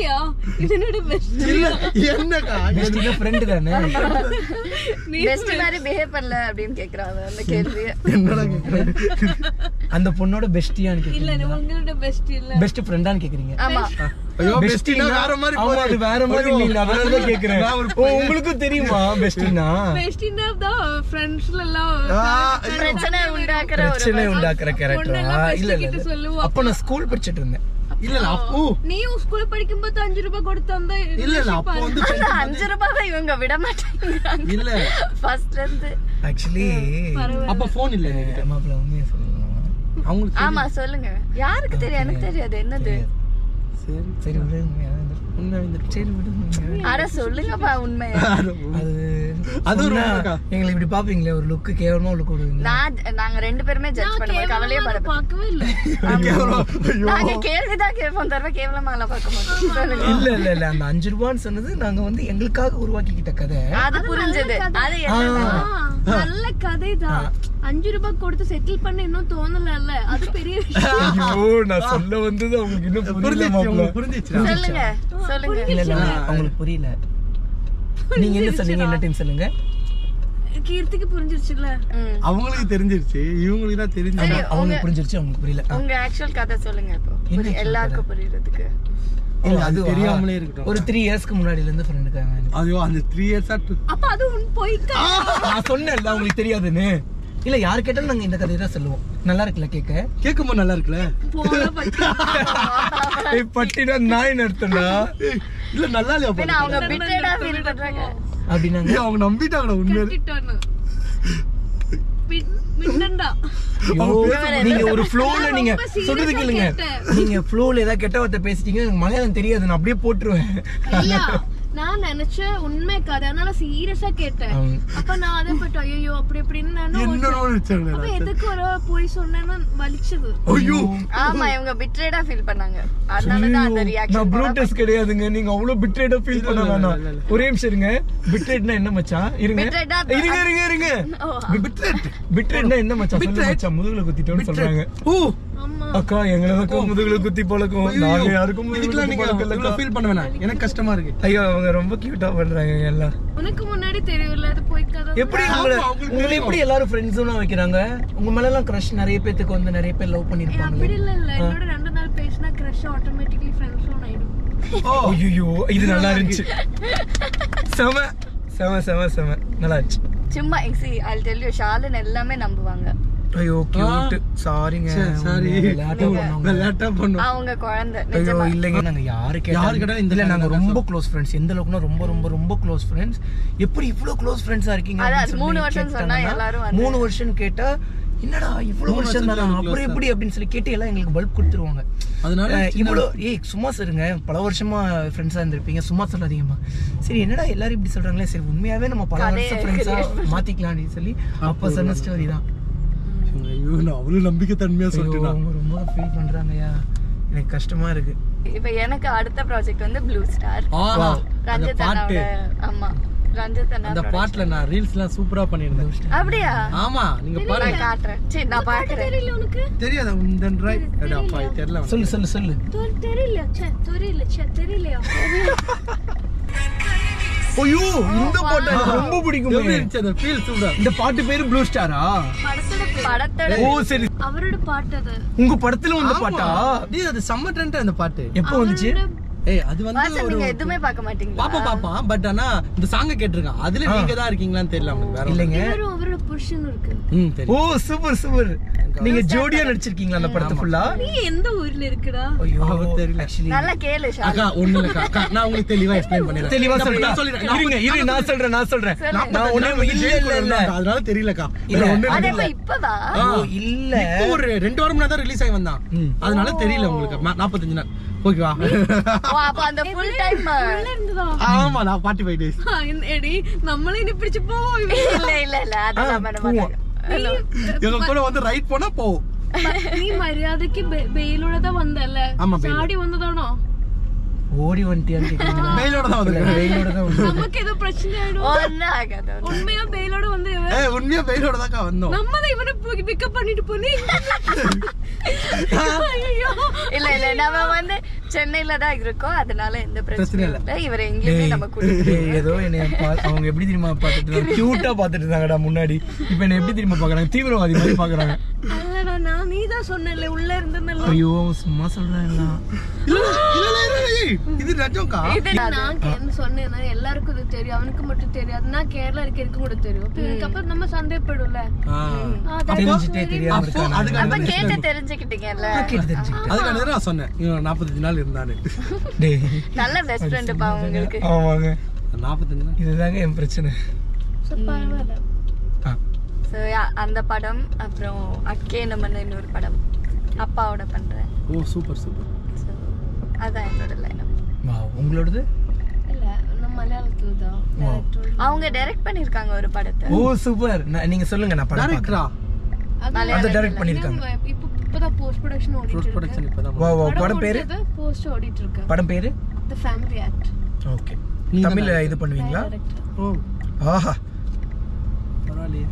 இல்ல என்னக்கா? பெஸ்டினா ஃப்ரெண்டு தானே? நீ பெஸ்ட் மாதிரி பிஹேவ் பண்ணல அப்படின்னு கேக்குறாங்க அந்த கேள்வி என்னடா அந்த பொண்ணோட பெஸ்டியான்னு இல்ல கேக்குறீங்க உங்களோட பெஸ்ட் இல்ல. பெஸ்ட் ஃப்ரெண்டான்னு கேக்குறீங்க. ஆமா. ஐயோ பெஸ்டினா வேற மாதிரி ஆமா, போகுது. அது வேற மாதிரி இல்ல அதனால தான் கேக்குறேன். உங்களுக்கும் தெரியுமா பெஸ்டினா பெஸ்டினா தான் ஃப்ரெண்ட்ஸ்ல எல்லாம். பிரச்சனை உண்டாக்குற ஒரு பிரச்சனை உண்டாக்குற கேரக்டரா பொண்ணெல்லாம் இல்ல இல்ல இல்ல. அப்ப நான் ஸ்கூல் படிச்சிட்டு இருந்தேன். இல்ல இல்ல அப்போ. நீயும் ஸ்கூல் படிக்கும்போது அஞ்சு ரூபாய் கொடுத்து அந்த இல்ல இல்ல அப்போ வந்து அஞ்சு ரூபாய் தான் இவங்க விட மாட்டாங்க. இல்ல. ஃபர்ஸ்ட்ல இருந்து. ஆக்சுவலி அப்ப போன் இல்ல. என்கிட்ட. மாப்பிள்ள உண்மையை சொல்லலாம். அவங்களுக்கு ஆமா சொல்லுங்க. யாருக்கு தெரியும்? எனக்கு தெரியாது. என்னது? சரி. சரி விடு. உண்மையா தான் உண்மை. சரி அட சொல்லுங்கப்பா உண்மை. அது ஒரு. எங்களை இப்படி பாப்பீங்களே ஒரு லுக்கு கேவலமா லுக் விடுவீங்க நான் நாங்க ரெண்டு பேருமே ஜட்ஜ் பண்ணுவோம். கவலையே பட பார்க்கவே இல்ல. கேவலம். நாங்க கேள்விதான் கேட்போம் தவிர கேவலமா எல்லாம் பார்க்க மாட்டோம். சொல்லுங்க. இல்ல இல்ல இல்ல. அந்த அஞ்சு ரூபான்னு சொன்னது நாங்க வந்து எங்களுக்காக உருவாக்கிக்கிட்ட கதை. அது புரிஞ்சது. அது நல்ல கதைதான். அஞ்சு ரூபாய் கொடுத்து செட்டில் பண்ண இன்னும் தோணல அது பெரிய விஷயம். ஐயோ நான் சொல்ல வந்தது அவங்களுக்கு இன்னும் புரிஞ்சிச்சு. சொல்லுங்க. சொல்லுங்க. இல்ல இல்ல அவங்களுக்கு புரியல. நீங்க என்ன சொன்னீங்க? என்ன டைம் சொல்லுங்க? கீர்த்திக்கு புரிஞ்சிருச்சுல. அவங்களுக்கு தெரிஞ்சிருச்சு. இவங்களுக்கு தான் தெரிஞ்சு அவங்களுக்கு புரிஞ்சிருச்சு அவங்களுக்கு புரியல. உங்க ஆக்சுவல் கதை சொல்லுங்க இப்போ. எல்லாருக்கும் புரியறதுக்கு. இல்ல அது தெரியாமலே இருக்கட்டும். ஒரு த்ரீ இயர்ஸ்க்கு முன்னாடில இருந்து ஃப்ரெண்டுக்காங்க ஐயோ அந்த த்ரீ இயர்ஸா அப்ப அது உன் பொய்க்கா? நான் சொன்னேன்ல உங்களுக்கு தெரியாதுன்னு. இல்ல யாரு கேட்டாலும் நாங்க இந்த கதையை தான் சொல்லுவோம். நல்லா இருக்குல்ல கேட்க கேட்கும்போது நல்லா இருக்குல்ல? பட்டினா. நாய் நடத்தண்டா இல்ல நல்லா இல்லையா அப்படின்னாங்க? அவங்க நம்பிட்டாங்கடா உண்மையிலே. நீங்க ஒரு ஃப்ளோல நீங்க சொல்றது கேளுங்க. நீங்க ஃப்ளோல ஏதாவது கெட்ட வார்த்தை பேசிட்டீங்க மலையாளம் தெரியாது. நான் அப்படியே போட்டுருவேன். நான் நினைச்சேன் உண்மை கதை. அதனால சீரியஸா கேட்டேன். அப்ப நான் அதை பட்டு ஐயோ அப்படி இப்படின்னு எதுக்கு ஒரு போய் சொன்னேன்னு வலிச்சது. ஐயோ. ஆமா இவங்க பிட்ரேடா ஃபீல் பண்ணாங்க. அதனாலதான் அந்த நான் ரியாக்ஷன் ப்ளூடூஸ் கிடையாதுங்க. நீங்க அவ்வளவு பிட்ரேட்டா ஃபீல் பண்ண வேணாம். ஒரே நிமிஷம் இருங்க. பிட்ரேட்னா என்ன மச்சான் இருங்க. இருங்க இருங்க இருங்க. பிட்ரேட் பிட்ரேட்னா என்ன மச்சான் மச்சான் முதுகுல குத்திட்டோம்னு சொல்றாங்க. ஓ. அக்கா எங்களுக்கு முதுகுல குத்தி பழக்கம். நாங்க யாருக்கும் இதுக்கெல்லாம் நீங்க இவ்வளவு. ஃபீல் பண்ண வேணாம் எனக்கு கஷ்டமா இருக்கு. ஐயோ அவங்க ரொம்ப கியூட்டா பண்றாங்க எல்லாம் உனக்கு முன்னாடி தெரியல அது போய் கதை. எப்படி உங்களை. எப்படி எல்லாரும் ஃப்ரெண்ட்ஸும் வைக்கிறாங்க? உங்க மேல எல்லாம் க்ரஷ் நிறைய பேத்துக்கு வந்து நிறைய பேர் லவ் ஏய், பண்ணிருப்பாங்களே. அப்படி இல்ல இல்ல. என்னோட ரெண்டு நாள் பேசினா கிரஷ் ஆட்டோமேட்டிக்கலி ஃப்ரெண்ட்ஸ் ஆன் ஆயிடும். ஐயோ இது நல்லா இருந்துச்சு. செம செம செம செம. நல்லா இருந்துச்சு. சும்மா எக்ஸி ஐ டெல் யூ ஷாலன் எல்லாமே நம்புவாங்க. ஐயோ கியூட் சாரிங்க சாரி லேட்டா பண்ணும் அவங்க குழந்தை. ஐயோ இல்லைங்க. நாங்க யாரு யாரு கேட்டாலும் கேட்டாலும் இந்த இல்ல நாங்க line ரொம்ப க்ளோஸ் ஃப்ரெண்ட்ஸ் எந்த அளவுக்குனா ரொம்ப ரொம்ப ரொம்ப க்ளோஸ் ஃப்ரெண்ட்ஸ் எப்படி இவ்ளோ க்ளோஸ் ஃப்ரெண்ட்ஸா இருக்கீங்க மூணு வருஷம் சொன்னா கேட்டாங்கன்னா, எல்லாரும் வந்து- மூணு வருஷம் கேட்டா என்னடா இவ்வளவு வருஷம் தானா அப்புறம் எப்படி? அப்படின்னு சொல்லி கேட்டு எல்லாம் எங்களுக்கு பல்ப் கொடுத்துருவாங்க. அதனால இவ்வளோ ஏய் சும்மா சொல்லுங்க. பல வருஷமா ஃப்ரெண்ட்ஸா இருந்திருப்பீங்க. சும்மா சொல்லாதீங்கம்மா சரி என்னடா எல்லாரும் இப்படி சொல்றாங்களே? சரி உண்மையாவே நம்ம பல வருஷம் ஃப்ரெண்ட்ஸா மாத்திக்கலாம்னு சொல்லி அப்ப சொன்ன ஸ்டோரி தான். ஐயோ நான் அவ்வளவு நம்பிக்கை தன்மையா ஐயோ, சொல்லிட்டேன்? அவங்க ரொம்ப ஃபீல் பண்றாங்கய்யா. எனக்கு கஷ்டமா இருக்கு. இப்ப எனக்கு அடுத்த ப்ராஜெக்ட் வந்து ப்ளூ ஸ்டார் ஆ, அந்த ரஞ்சித் அண்ணாவோட ஆமா. அந்த. பாட்டுல நான் ரீல்ஸ் எல்லாம் சூப்பரா பண்ணிருந்தேன் அப்படியா? ஆமா நீங்க பாருங்க. காட்டுறேன். சரி நான் பாக்குறேன். தெரியல உனக்கு? தெரியாத? அப்பா இது தெரியல. சொல்லு சொல்லு சொல்லு. தெரியல ச்சே தெரியல ச்சே தெரியலையா? ஐயோ இந்த பாட்டு எனக்கு ரொம்ப எப்படி பிடிக்கும் இருந்துச்சு அந்த ஃபீல் சூப்பர் இந்த பாட்டு பேரு ப்ளூ ஸ்டாரா படத்தோட ஓ சரி. அவரோட பாட்டு அது. உங்க படத்துல வந்த பாட்டா? டேய் அது செம்ம ட்ரெண்ட் அந்த பாட்டு. எப்போ வந்துச்சு? ஏய் அது வந்து ஒரு பார்க்க பாப்பா பாப்பான் பட் ஆனா இந்த சாங்க கேட்டிருக்கான். அதுல நீங்க தான் இருக்கீங்களான்னு தெரியல அவனுக்கு வேற. இல்லைங்க. இருக்கு. Oh super super. நீங்க ஜோடியா நடிச்சிருக்கீங்களா அந்த படத்தை ஃபுல்லா நீ எந்த ஊர்ல இருக்குடா? ஐயோ அவருக்கு தெரியல. actually நல்லா கேளு ஷா அக்கா ஒண்ணு இல்லக்கா அக்கா நான் உங்களுக்கு தெளிவா எக்ஸ்பிளைன் பண்ணிடுறேன். தெளிவா நான் சொல்றேன். இருங்க இரு நான் சொல்றேன் நான் சொல்றேன். நான் ஒண்ணு இல்ல இல்ல இல்ல அதனால தெரியலக்கா இல்ல. அது இல்ல. இப்பவா? ஓ இல்ல. இப்போ ஒரு ரெண்டு வாரம் முன்னாடி தான் ரிலீஸ் ஆகி வந்தான். அதனால தெரியல உங்களுக்கு. ம- 45 நாள். ஓகேவா அப்ப அந்த ஃபுல் டைம் ஆமா நான் பாட்டி ஃபைவ் டேஸ் எடி நம்மள இனி பிடிச்சு போவோம் இல்ல இல்ல இல்ல எங்க கூட வந்து ரைட் போனா போவோம் நீ மரியாதைக்கு பெயிலோட தான் வந்தல்ல சாடி வந்ததானோ ஓடி வந்துட்டியான்னு வெயிலோட தான் வந்து வெயிலோட தான் நமக்கு ஏதோ பிரச்சனை ஆயிடும். ஒன்னும் ஆகாது உண்மையா வெயிலோட வந்து ஏய் உண்மையா தான் வந்தோம். நம்ம தான் இவனை பிக்கப் பண்ணிட்டு போனி. இல்ல இல்ல நம்ம வந்து சென்னையில தான் இருக்கோம். அதனால எந்த பிரச்சனையும் இல்ல. இவர் எங்கேயுமே நம்ம கூட்டிட்டு ஏதோ என்ன அவங்க எப்படி தெரியுமா பாத்துட்டு கியூட்டா பாத்துட்டு இருந்தாங்கடா முன்னாடி. இப்போ என்ன எப்படி தெரியுமா பாக்குறாங்க தீவிரவாதி மாதிரி பாக்குறாங்க நான் நீ தான் சொன்னல உள்ள இருந்தனல்ல ஐயோ சும்மா சொல்றேன் எல்லாம். இல்ல இல்ல, இல்ல, இல்ல, ஏய், இது நிஜம்க்கா இது நான் என்ன சொன்னேன்னா எல்லாருக்கும் இது தெரியும் அவனுக்கு மட்டும் தெரியாது. நான் கேரளா இருக்க எனக்கு கூட தெரியும். அப்ப இதுக்கப்புறம் நம்ம சந்தேகப்படும்ல தெரிஞ்சுட்டே தெரியாம அதுக்கான அப்ப கேட்டு தெரிஞ்சுக்கிட்டீங்கல்ல. கேட்டு தெரிஞ்சுக்கிட்டேன். அதுக்கான தான் நான் சொன்னேன். இவன் 45 நாள் இருந்தாரு டேய். நல்ல பெஸ்ட் ஃப்ரெண்ட் பா உங்களுக்கு ஆமாங்க. 45 நாள்? இதுதாங்க என் பிரச்சனை. ஆ. Yeah, அந்த படம் அப்புறம் அக்கே நம்மன்னு இன்னொரு படம் அப்பாவோட பண்றேன். ஓ சூப்பர் சூப்பர். So, அதான் என்னோட லைனம் வா உங்களோடது? இல்ல நான் மலையாளத்துல தான். அவங்க டைரக்ட் பண்ணிருக்காங்க ஒரு படத்தை. Oh super. நீங்க சொல்லுங்க நான் படம் டைரக்டரா அது. டைரக்ட் பண்ணிருக்காங்க. இப்ப இப்பதான் போஸ்ட் ப்ரொடக்ஷன் ஓடிட்டு ப்ரொடக்ஷன் இப்பதான் வா வா படம் பேரு? போஸ்ட் ஓடிட்டு இருக்கு படம் பேரு? தி ஃபேமிலி ஆக்ட் ஓகே தமிழ்ல இது பண்ணுவீங்களா? ஓ. ஆஹா. பரவாயில்லையே.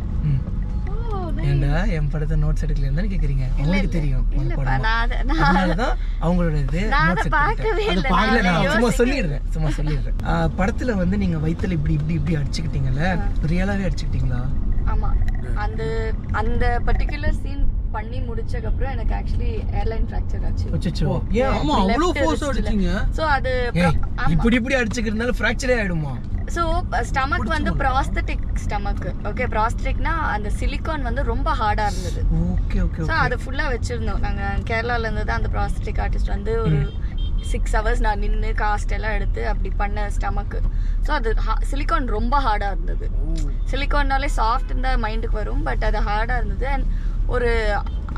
ஏன்டா என் படத்தை நோட்ஸ் எடுக்கலையா தானே கேக்குறீங்க. உங்களுக்கு தெரியும் அதனாலதான் அவங்களோட இது நான் சும்மா சொல்லிடுறேன் சும்மா சொல்லிடுறேன். ஆ, படத்துல வந்து நீங்க வயித்துல இப்படி இப்படி இப்படி அடிச்சுக்கிட்டீங்கல்ல ரியலாவே அடிச்சுக்கிட்டீங்களா? ஆமா. அந்த அந்த பர்டிகுலர் சீன் பண்ணி முடிச்சதுக்கு அப்புறம் எனக்கு ஆக்சுவலி ஏர்லைன் ஃப்ராக்சர் ஆச்சு. அச்சச்சோ. ஏன்? ஆமா அவ்வளவு ஃபோர்ஸ். அடிச்சீங்க? சோ அது இப்படி இப்படி அடிச்சுக்கிறதுனால ஃப்ராக்சரே ஆயிடுமா? ஸோ ஸ்டமக் வந்து ப்ராஸ்தட்டிக் ஸ்டமக் ஓகே ப்ராஸ்தட்டிக்னா அந்த சிலிகான் வந்து ரொம்ப ஹார்டா இருந்தது. ஓகே ஓகே ஸோ அதை ஃபுல்லா வச்சிருந்தோம். நாங்க கேரளால இருந்து தான் அந்த ப்ராஸ்தட்டிக் ஆர்டிஸ்ட் வந்து ஒரு சிக்ஸ் ஹவர்ஸ் நான் நின்று காஸ்ட் எல்லாம் எடுத்து அப்படி பண்ண ஸ்டமக்கு ஸோ அது சிலிகான் ரொம்ப ஹார்டா இருந்தது. சிலிகான்னாலே சாஃப்ட் இருந்தால் மைண்டுக்கு வரும் பட் அது ஹார்டா இருந்தது. அண்ட் ஒரு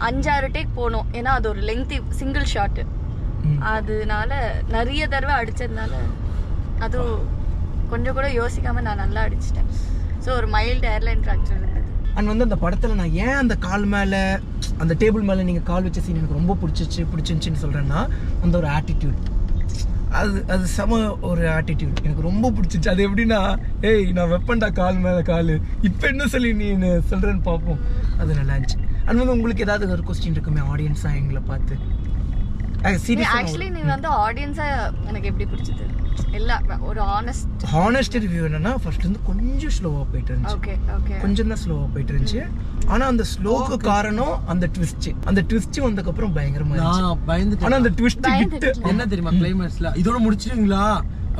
அஞ்சாறு டேக் போனோம். ஏன்னா அது ஒரு லெங்தி சிங்கிள் ஷாட்டு. அதனால நிறைய தடவை அடிச்சதுனால அதுவும் கொஞ்சம் கூட யோசிக்காம நான் நல்லா அடிச்சிட்டேன். ஸோ ஒரு மைல்டு ஏர்லைன் ஃப்ராக்சர் இருந்தது அண்ட் வந்து அந்த படத்துல நான் ஏன் அந்த கால் மேல அந்த டேபிள் மேல நீங்க கால் வச்ச சீன் எனக்கு ரொம்ப பிடிச்சிச்சு பிடிச்சிருந்துச்சின்னு சொல்றேன்னா அந்த ஒரு ஆட்டிடியூட் அது அது செம ஒரு ஆட்டிடியூட் எனக்கு ரொம்ப பிடிச்சிச்சு. அது எப்படின்னா ஏய் நான் வெப்பன்டா கால் மேல கால். இப்போ என்ன சொல்லி நீ என்ன சொல்றேன்னு பார்ப்போம் அது நல்லா இருந்துச்சு. அண்ட் வந்து உங்களுக்கு ஏதாவது ஒரு கொஸ்டின் இருக்குமே ஆடியன்ஸா எங்களை பார்த்து? ஆக்சுவலி நீ வந்து ஆடியன்ஸா எனக்கு எப்படி பிடிச்சது? இல்ல ஒரு ஆனஸ்ட் ஹானஸ்ட் ரிவ்யூ என்னன்னா ஃபர்ஸ்ட் வந்து கொஞ்சம் ஸ்லோவா போயிட்டு இருந்துச்சு ஓகே ஓகே கொஞ்சம் தான் ஸ்லோவா போயிட்டு இருந்துச்சு ஆனா அந்த ஸ்லோக்கு காரணம் அந்த ட்விஸ்ட் அந்த ட்விஸ்ட் வந்ததுக்கு அப்புறம் பயங்கரமா இருந்துச்சு. நான் பயந்துட்டேன். ஆனா அந்த ட்விஸ்ட் என்ன தெரியுமா கிளைமேக்ஸ்ல இதோட முடிச்சிடுவீங்களா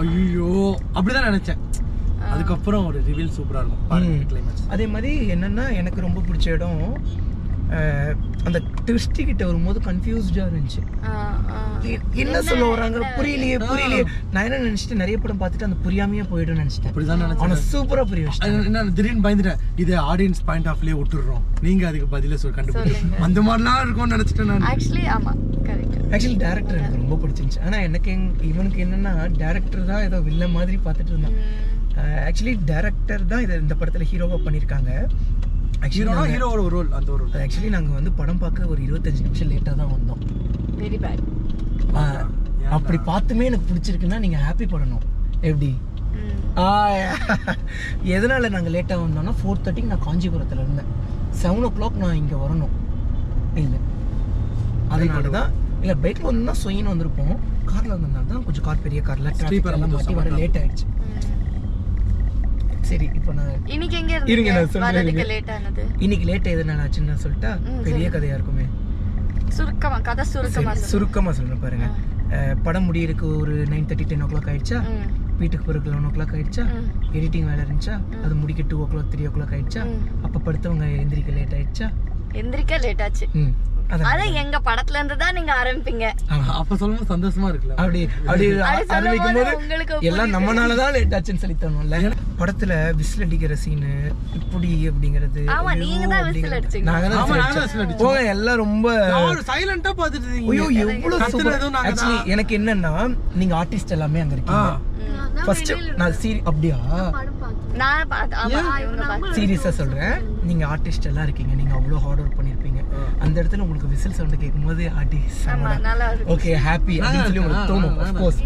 ஐயோ அப்படிதான் நினைச்சேன். அதுக்கப்புறம் ஒரு ரிவீல் சூப்பரா இருக்கும். அதே மாதிரி என்னன்னா எனக்கு ரொம்ப பிடிச்ச இடம் அந்த ட்விஸ்டி கிட்ட வரும்போது கன்ஃபியூஸ்டா இருந்துச்சு. என்ன சொல்ல வராங்க புரியலையே புரியலையே. நான் என்ன நினைச்சிட்டு நிறைய படம் பார்த்துட்டு அந்த புரியாமையே போயிடும் நினைச்சிட்டேன். அப்படிதான் நினைச்சேன். சூப்பரா புரிய என்ன திடீர்னு பயந்துட்டேன். இது ஆடியன்ஸ் பாயிண்ட் ஆஃப்லயே விட்டுடுறோம் நீங்க அதுக்கு பதில சொல் கண்டுபிடிங்க. அந்த மாதிரிலாம் இருக்கும்னு நினைச்சிட்டேன் நான். ஆக்சுவலி ஆமா கரெக்ட் ஆக்சுவலி டேரக்டர் எனக்கு ரொம்ப பிடிச்சிருந்துச்சு. ஆனா எனக்கு இவனுக்கு என்னன்னா டேரக்டர் தான் ஏதோ வில்ல மாதிரி பார்த்துட்டு இருந்தான். ஆக்சுவலி டேரக்டர் தான் இதை இந்த படத்துல ஹீரோவா பண்ணியிருக்காங்க. ஹீரோனா ஹீரோவோட ஒரு ரோல் அந்த ஒரு ஆக்சுவலி நாங்க வந்து படம் பார்க்க ஒரு இருபத்தஞ்சு நிமிஷம் லேட்டா தான் வந்தோம். வெரி பேட் அப்படி பார்த்துமே எனக்கு பிடிச்சிருக்குன்னா நீங்க ஹாப்பி படணும். எப்படி? எதனால நாங்க லேட்டா வந்தோம்னா ஃபோர் தேர்ட்டிக்கு நான் காஞ்சிபுரத்துல இருந்தேன். செவன் ஓ கிளாக் நான் இங்க வரணும். இல்லை. அதனால தான் இல்ல பைக்ல வந்து சொயின்னு வந்திருப்போம். கார்ல வந்ததுனால தான் கொஞ்சம் கார் பெரிய கார்ல டிராஃபிக் எல்லாம் மாட்டி வர லேட் ஆயிடுச்சு. சரி இப்போ நான் இன்னைக்கு எங்க இருங்க, நான் சொல்றேன். லேட் ஆனது. இன்னைக்கு லேட் எதனால ஆச்சுன்னு சொல்லிட்டா ம், பெரிய. கதையா இருக்குமே. சுருக்கமா கதை சுருக்கமா. சுருக்கமா சொல்றேன் பாருங்க. படம் முடியறதுக்கு ஒரு nine thirty ten o'clock ஆயிடுச்சா வீட்டுக்கு பிறகு லெவன் ஓ கிளாக் ஆயிடுச்சா. எடிட்டிங் வேலை இருந்துச்சா? அது முடிக்க two o'clock three o'clock ஆயிடுச்சா. அப்ப படுத்தவங்க எந்திரிக்க லேட் ஆயிடுச்சா? எந்திரிக்க லேட் ஆச்சு. அத எங்க படத்துல இருந்து தான் நீங்க ஆரம்பிப்பீங்க. அப்ப சொல்லும்போது சந்தோஷமா இருக்குல்ல? அப்படி அப்படி ஆரம்பிக்கும் போது எல்லாம் புரியுது. நம்மனாலதான் லேட் ஆச்சுன்னு சொல்லி தோணும்ல. படத்துல விசில் அடிக்கிற சீனு இப்படி அப்படிங்கிறது ஆமா, நீங்க தான் அப்படிங்கிறது. அடிச்சீங்க. நாங்க தான் தான் அடிச்சோம். போங்க எல்லாம் ரொம்ப சைலண்டா பாத்துட்டு ஐயோ இருக்கீங்க எவ்வளவு சூப்பர் ஆக்சுவலி தான். எனக்கு என்னன்னா நீங்க ஆர்டிஸ்ட் எல்லாமே அங்க இருக்கீங்க. ஃபர்ஸ்ட் நான் சீரி அப்படியா? நான் சீரியஸா சொல்றேன். நீங்க ஆர்டிஸ்ட் எல்லாம் இருக்கீங்க நீங்க அவ்வளவு ஹார்ட் ஒர்க் பண்ணிருப்பீங்க. அந்த இடத்துல உங்களுக்கு விசில் சவுண்ட் கேட்கும்போது அடி ஆமா நல்லா இருக்கு ஓகே ஹாப்பி அப்படின்னு சொல்லி உங்களுக்கு தோணும் of course.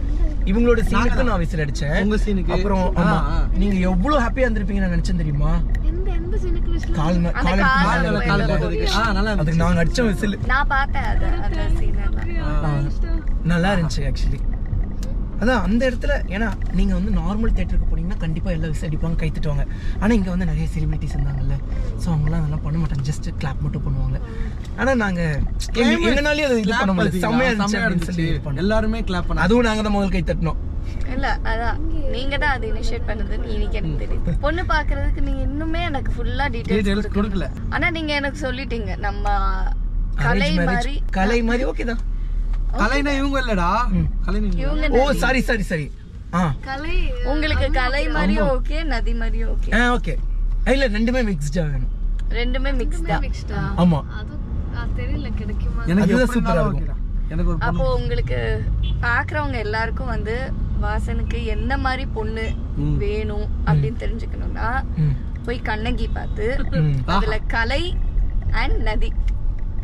இவங்களோட சீனுக்கு நான் விசில் அடிச்சேன். உங்க சீனுக்கு அப்புறம் ஆமா. நீங்க எவ்வளவு ஹாப்பியா இருந்திருப்பீங்க நான் நினைச்சேன் தெரியுமா? எந்த எந்த சீனுக்கு விசில் கால் கால் கால் அதுக்கு நாங்க அடிச்ச விசில் நான் பார்த்தேன் நல்லா இருந்துச்சு ஆக்சுவலி அதான் அந்த இடத்துல ஏன்னா நீங்க வந்து நார்மல் தேட்டருக்கு போனீங்கன்னா கண்டிப்பா எல்லா விசில் அடிப்பாங்க கை தட்டுவாங்க ஆனா இங்க வந்து நிறைய செலிபிரிட்டிஸ் இருந்தாங்கல்ல. ஸோ அவங்களாம் அதெல்லாம் பண்ண மாட்டாங்க ஜஸ்ட் கிளாப் மட்டும் பண்ணுவாங்க. ஆனா நாங்க எங்க- எங்கனாலயும் அது இது பண்ண முடியல செம்மையா இருந்துச்சு. எல்லாருமே கிளாப் பண்ண அதுவும் நாங்க தான் முதல் கை தட்டினோம். இல்ல அதான். நீங்க தான் அது இனிஷியேட் பண்ணதுன்னு இன்னைக்கு எனக்கு தெரியுது. பொண்ணு பாக்குறதுக்கு நீங்க இன்னுமே எனக்கு ஃபுல்லா டீடைல்ஸ் கொடுக்கல. ஆனா நீங்க எனக்கு சொல்லிட்டீங்க நம்ம கலை. மாதிரி கலை மாதிரி ஓகே தான். கலைனா இவங்க. இல்லடா ஓ. Sorry sorry sorry. ஆ. கலை உங்களுக்கு கலை மாதிரியும் ஓகே நதி மாதிரியும் ஓகே. Ah okay. இல்ல ரெண்டுமே மிக்ஸ்டா வேணும். ரெண்டுமே மிக்ஸ் தான் மிக்ஸ்டா ஆமா. அது தெரியல கிடைக்குமா? எனக்கு சூப்பரா இருக்கும். எனக்கு ஒரு அப்போ உங்களுக்கு பாக்குறவங்க எல்லாருக்கும் வந்து வாசனுக்கு எந்த மாதிரி பொண்ணு. வேணும் அப்படின்னு தெரிஞ்சுக்கணும்னா போய் கண்ணகி பார்த்து அதுல கலை அண்ட் நதி.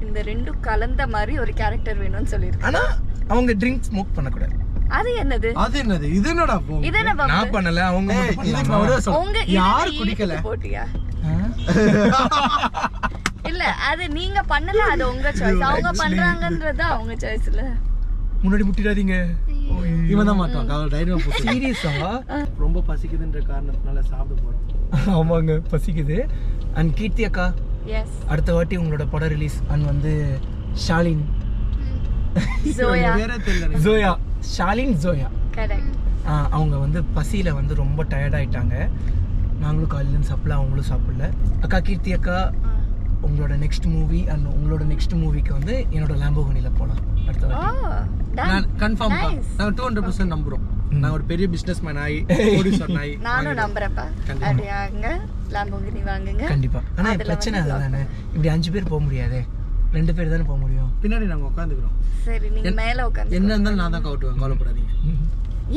இந்த ரெண்டும் கலந்த மாதிரி ஒரு கேரக்டர் வேணும்னு சொல்லியிருக்கு ஆனா அவங்க ட்ரிங்க் ஸ்மோக் பண்ணக்கூடாது. அது என்னது? அது என்னது? இது என்னடா போ இது என்ன? நான் பண்ணல அவங்க. உங்க யாரு குடிக்கல? போட்டியா? இல்ல அது நீங்க பண்ணல அது உங்க சாய்ஸ் அவங்க பண்றாங்கன்றது அவங்க சாய்ஸ்ல முன்னாடி முட்டிடாதீங்க. இவன் தான் மாட்டான் போட்டு. சீரியஸா ரொம்ப பசிக்குதுன்ற காரணத்தினால சாப்பிட போறோம் ஆமாங்க பசிக்குது. அண்ட் கீர்த்தி அக்கா அடுத்த வாட்டி உங்களோட படம் ரிலீஸ் அண்ட் வந்து ஷாலின். ஜோயா ஷாலின் ஜோயா கரெக்ட் ஆ, அவங்க வந்து பசியில வந்து ரொம்ப டயர்ட் ஆயிட்டாங்க. நாங்களும் காலையில சாப்பிடல அவங்களும் சாப்பிடல. அக்கா கீர்த்தி அக்கா உங்களோட நெக்ஸ்ட் மூவி அண்ட் உங்களோட நெக்ஸ்ட் மூவிக்கு வந்து என்னோட லாம்போகனில போலாம். அடுத்த வாட்டி. நான் கன்ஃபார்ம் டூ ஹண்ட்ரட் பர்சன்ட் நம்புறோம். நான் ஒரு பெரிய பிசினஸ் மேன் ஆகி ப்ரொடியூசர் ஆகி நானும் நம்புறேன்ப்பா. கண்டிப்பா. அப்படியே அங்க லாம்போகினி வாங்குங்க. கண்டிப்பா. ஆனா பிரச்சனை அதுதானே இப்படி அஞ்சு பேர் போக முடியாதே? ரெண்டு பேர் தானே போக முடியும்? பின்னாடி நாங்க உட்காந்துக்கிறோம் சரி நீங்க மேல உட்காந்து என்ன இருந்தாலும் நான் தான் கவுட்டுவேன் கவலைப்படாதீங்க.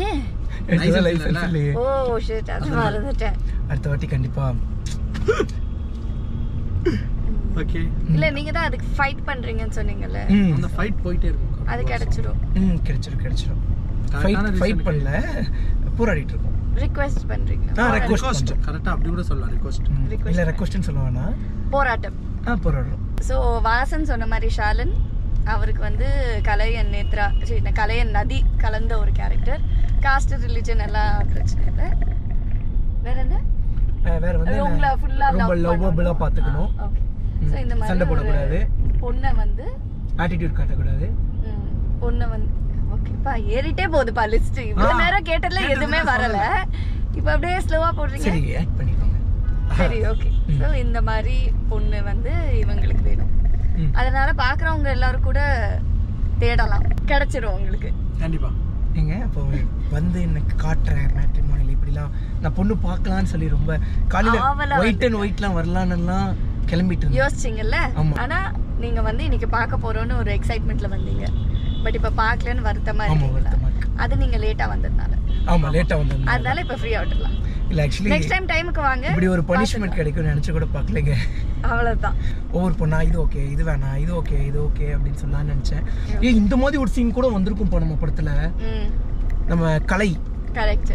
ஏன்? எடுத்ததா License license இல்லைல்ல? இல்லையே. ஓ ஷிட் அது மறந்துட்டேன். அடுத்த வாட்டி கண்டிப்பா. ஓகே இல்ல நீங்க தான் அதுக்கு ஃபைட் பண்றீங்கன்னு சொன்னீங்கல்ல? அந்த ஃபைட் போயிட்டே இருக்கும். அது கிடைச்சிடும் ம் கிடைச்சிரும் Correct-ஆன ஃபைட் பண்ணல. போராடிட்டு இருக்கோம். ரிக்வெஸ்ட் பண்றீங்க ஆ ரெக்வஸ்ட் ரிக்வஸ்ட் கரெக்டா அப்படி கூட சொல்லலாம் ரிக்வஸ்ட் இல்ல ரெக்வஸ்ட்னு சொல்லுவானா போராட்டம். ஆ போராடுறோம். ஸோ வாசன் சொன்ன மாதிரி ஷாலன் அவருக்கு வந்து கலையன் நேத்ரா சரி, கலையன் நதி கலந்த ஒரு கேரக்டர் காஸ்ட் ரிலிஜன் எல்லாம் பிரச்சனை இல்லை. வேற என்ன? வேற வந்து உங்களை ஃபுல்லா ரொம்ப லவ்வபிளா பாத்துக்கணும் இந்த மாதிரி சண்டை. பொண்ணை வந்து ஆட்டிடியூட் பொண்ணை வந்து ஏறிட்டே போகுதுப்பா லிஸ்ட் இவ்வளவு நேரம் கேட்டதுல எதுவுமே வரல. இப்போ அப்படியே ஸ்லோவா போடுறீங்க? சரி ஆக்ட் பண்ணிக்கோங்க. சரி ஓகே ஸோ இந்த மாதிரி பொண்ணு வந்து இவங்களுக்கு வேணும். அதனால பாக்குறவங்க எல்லாரும் கூட தேடலாம். கிடைச்சிரும் உங்களுக்கு. கண்டிப்பா. நீங்க அப்போ வந்து எனக்கு காட்டுறேன் மேட்ரிமோனியில் இப்படிலாம். நான் பொண்ணு பார்க்கலான்னு சொல்லி ரொம்ப காலையில ஒயிட் அண்ட் ஒயிட்லாம் வரலான்னுலாம் கிளம்பிட்டு யோசிச்சிங்கல்ல. ஆனா நீங்க வந்து இன்னைக்கு பார்க்க போறோம்னு ஒரு எக்ஸைட்மெண்ட்ல வந்தீங்க. பட் இப்ப பார்க்கலன்னு வருத்தமா இருக்கு அது நீங்க லேட்டா வந்ததுனால. ஆமா லேட்டா வந்தேன் அதனால இப்ப ஃப்ரீயா விட்டுடலாம் இல்ல ஆக்சுவலி நெக்ஸ்ட் டைம் டைமுக்கு வாங்க இப்படி ஒரு பனிஷ்மெண்ட் கிடைக்கும்னு நினைச்சு கூட பார்க்கலங்க. அவ்வளவுதான். ஒவ்வொரு பொண்ணா இது ஓகே இது வேணாம் இது ஓகே இது ஓகே அப்படின்னு சொல்லலாம்னு நினைச்சேன். ஏய் இந்த மாதிரி ஒரு சீன் கூட வந்திருக்கும் இப்போ நம்ம படத்துல. நம்ம கலை.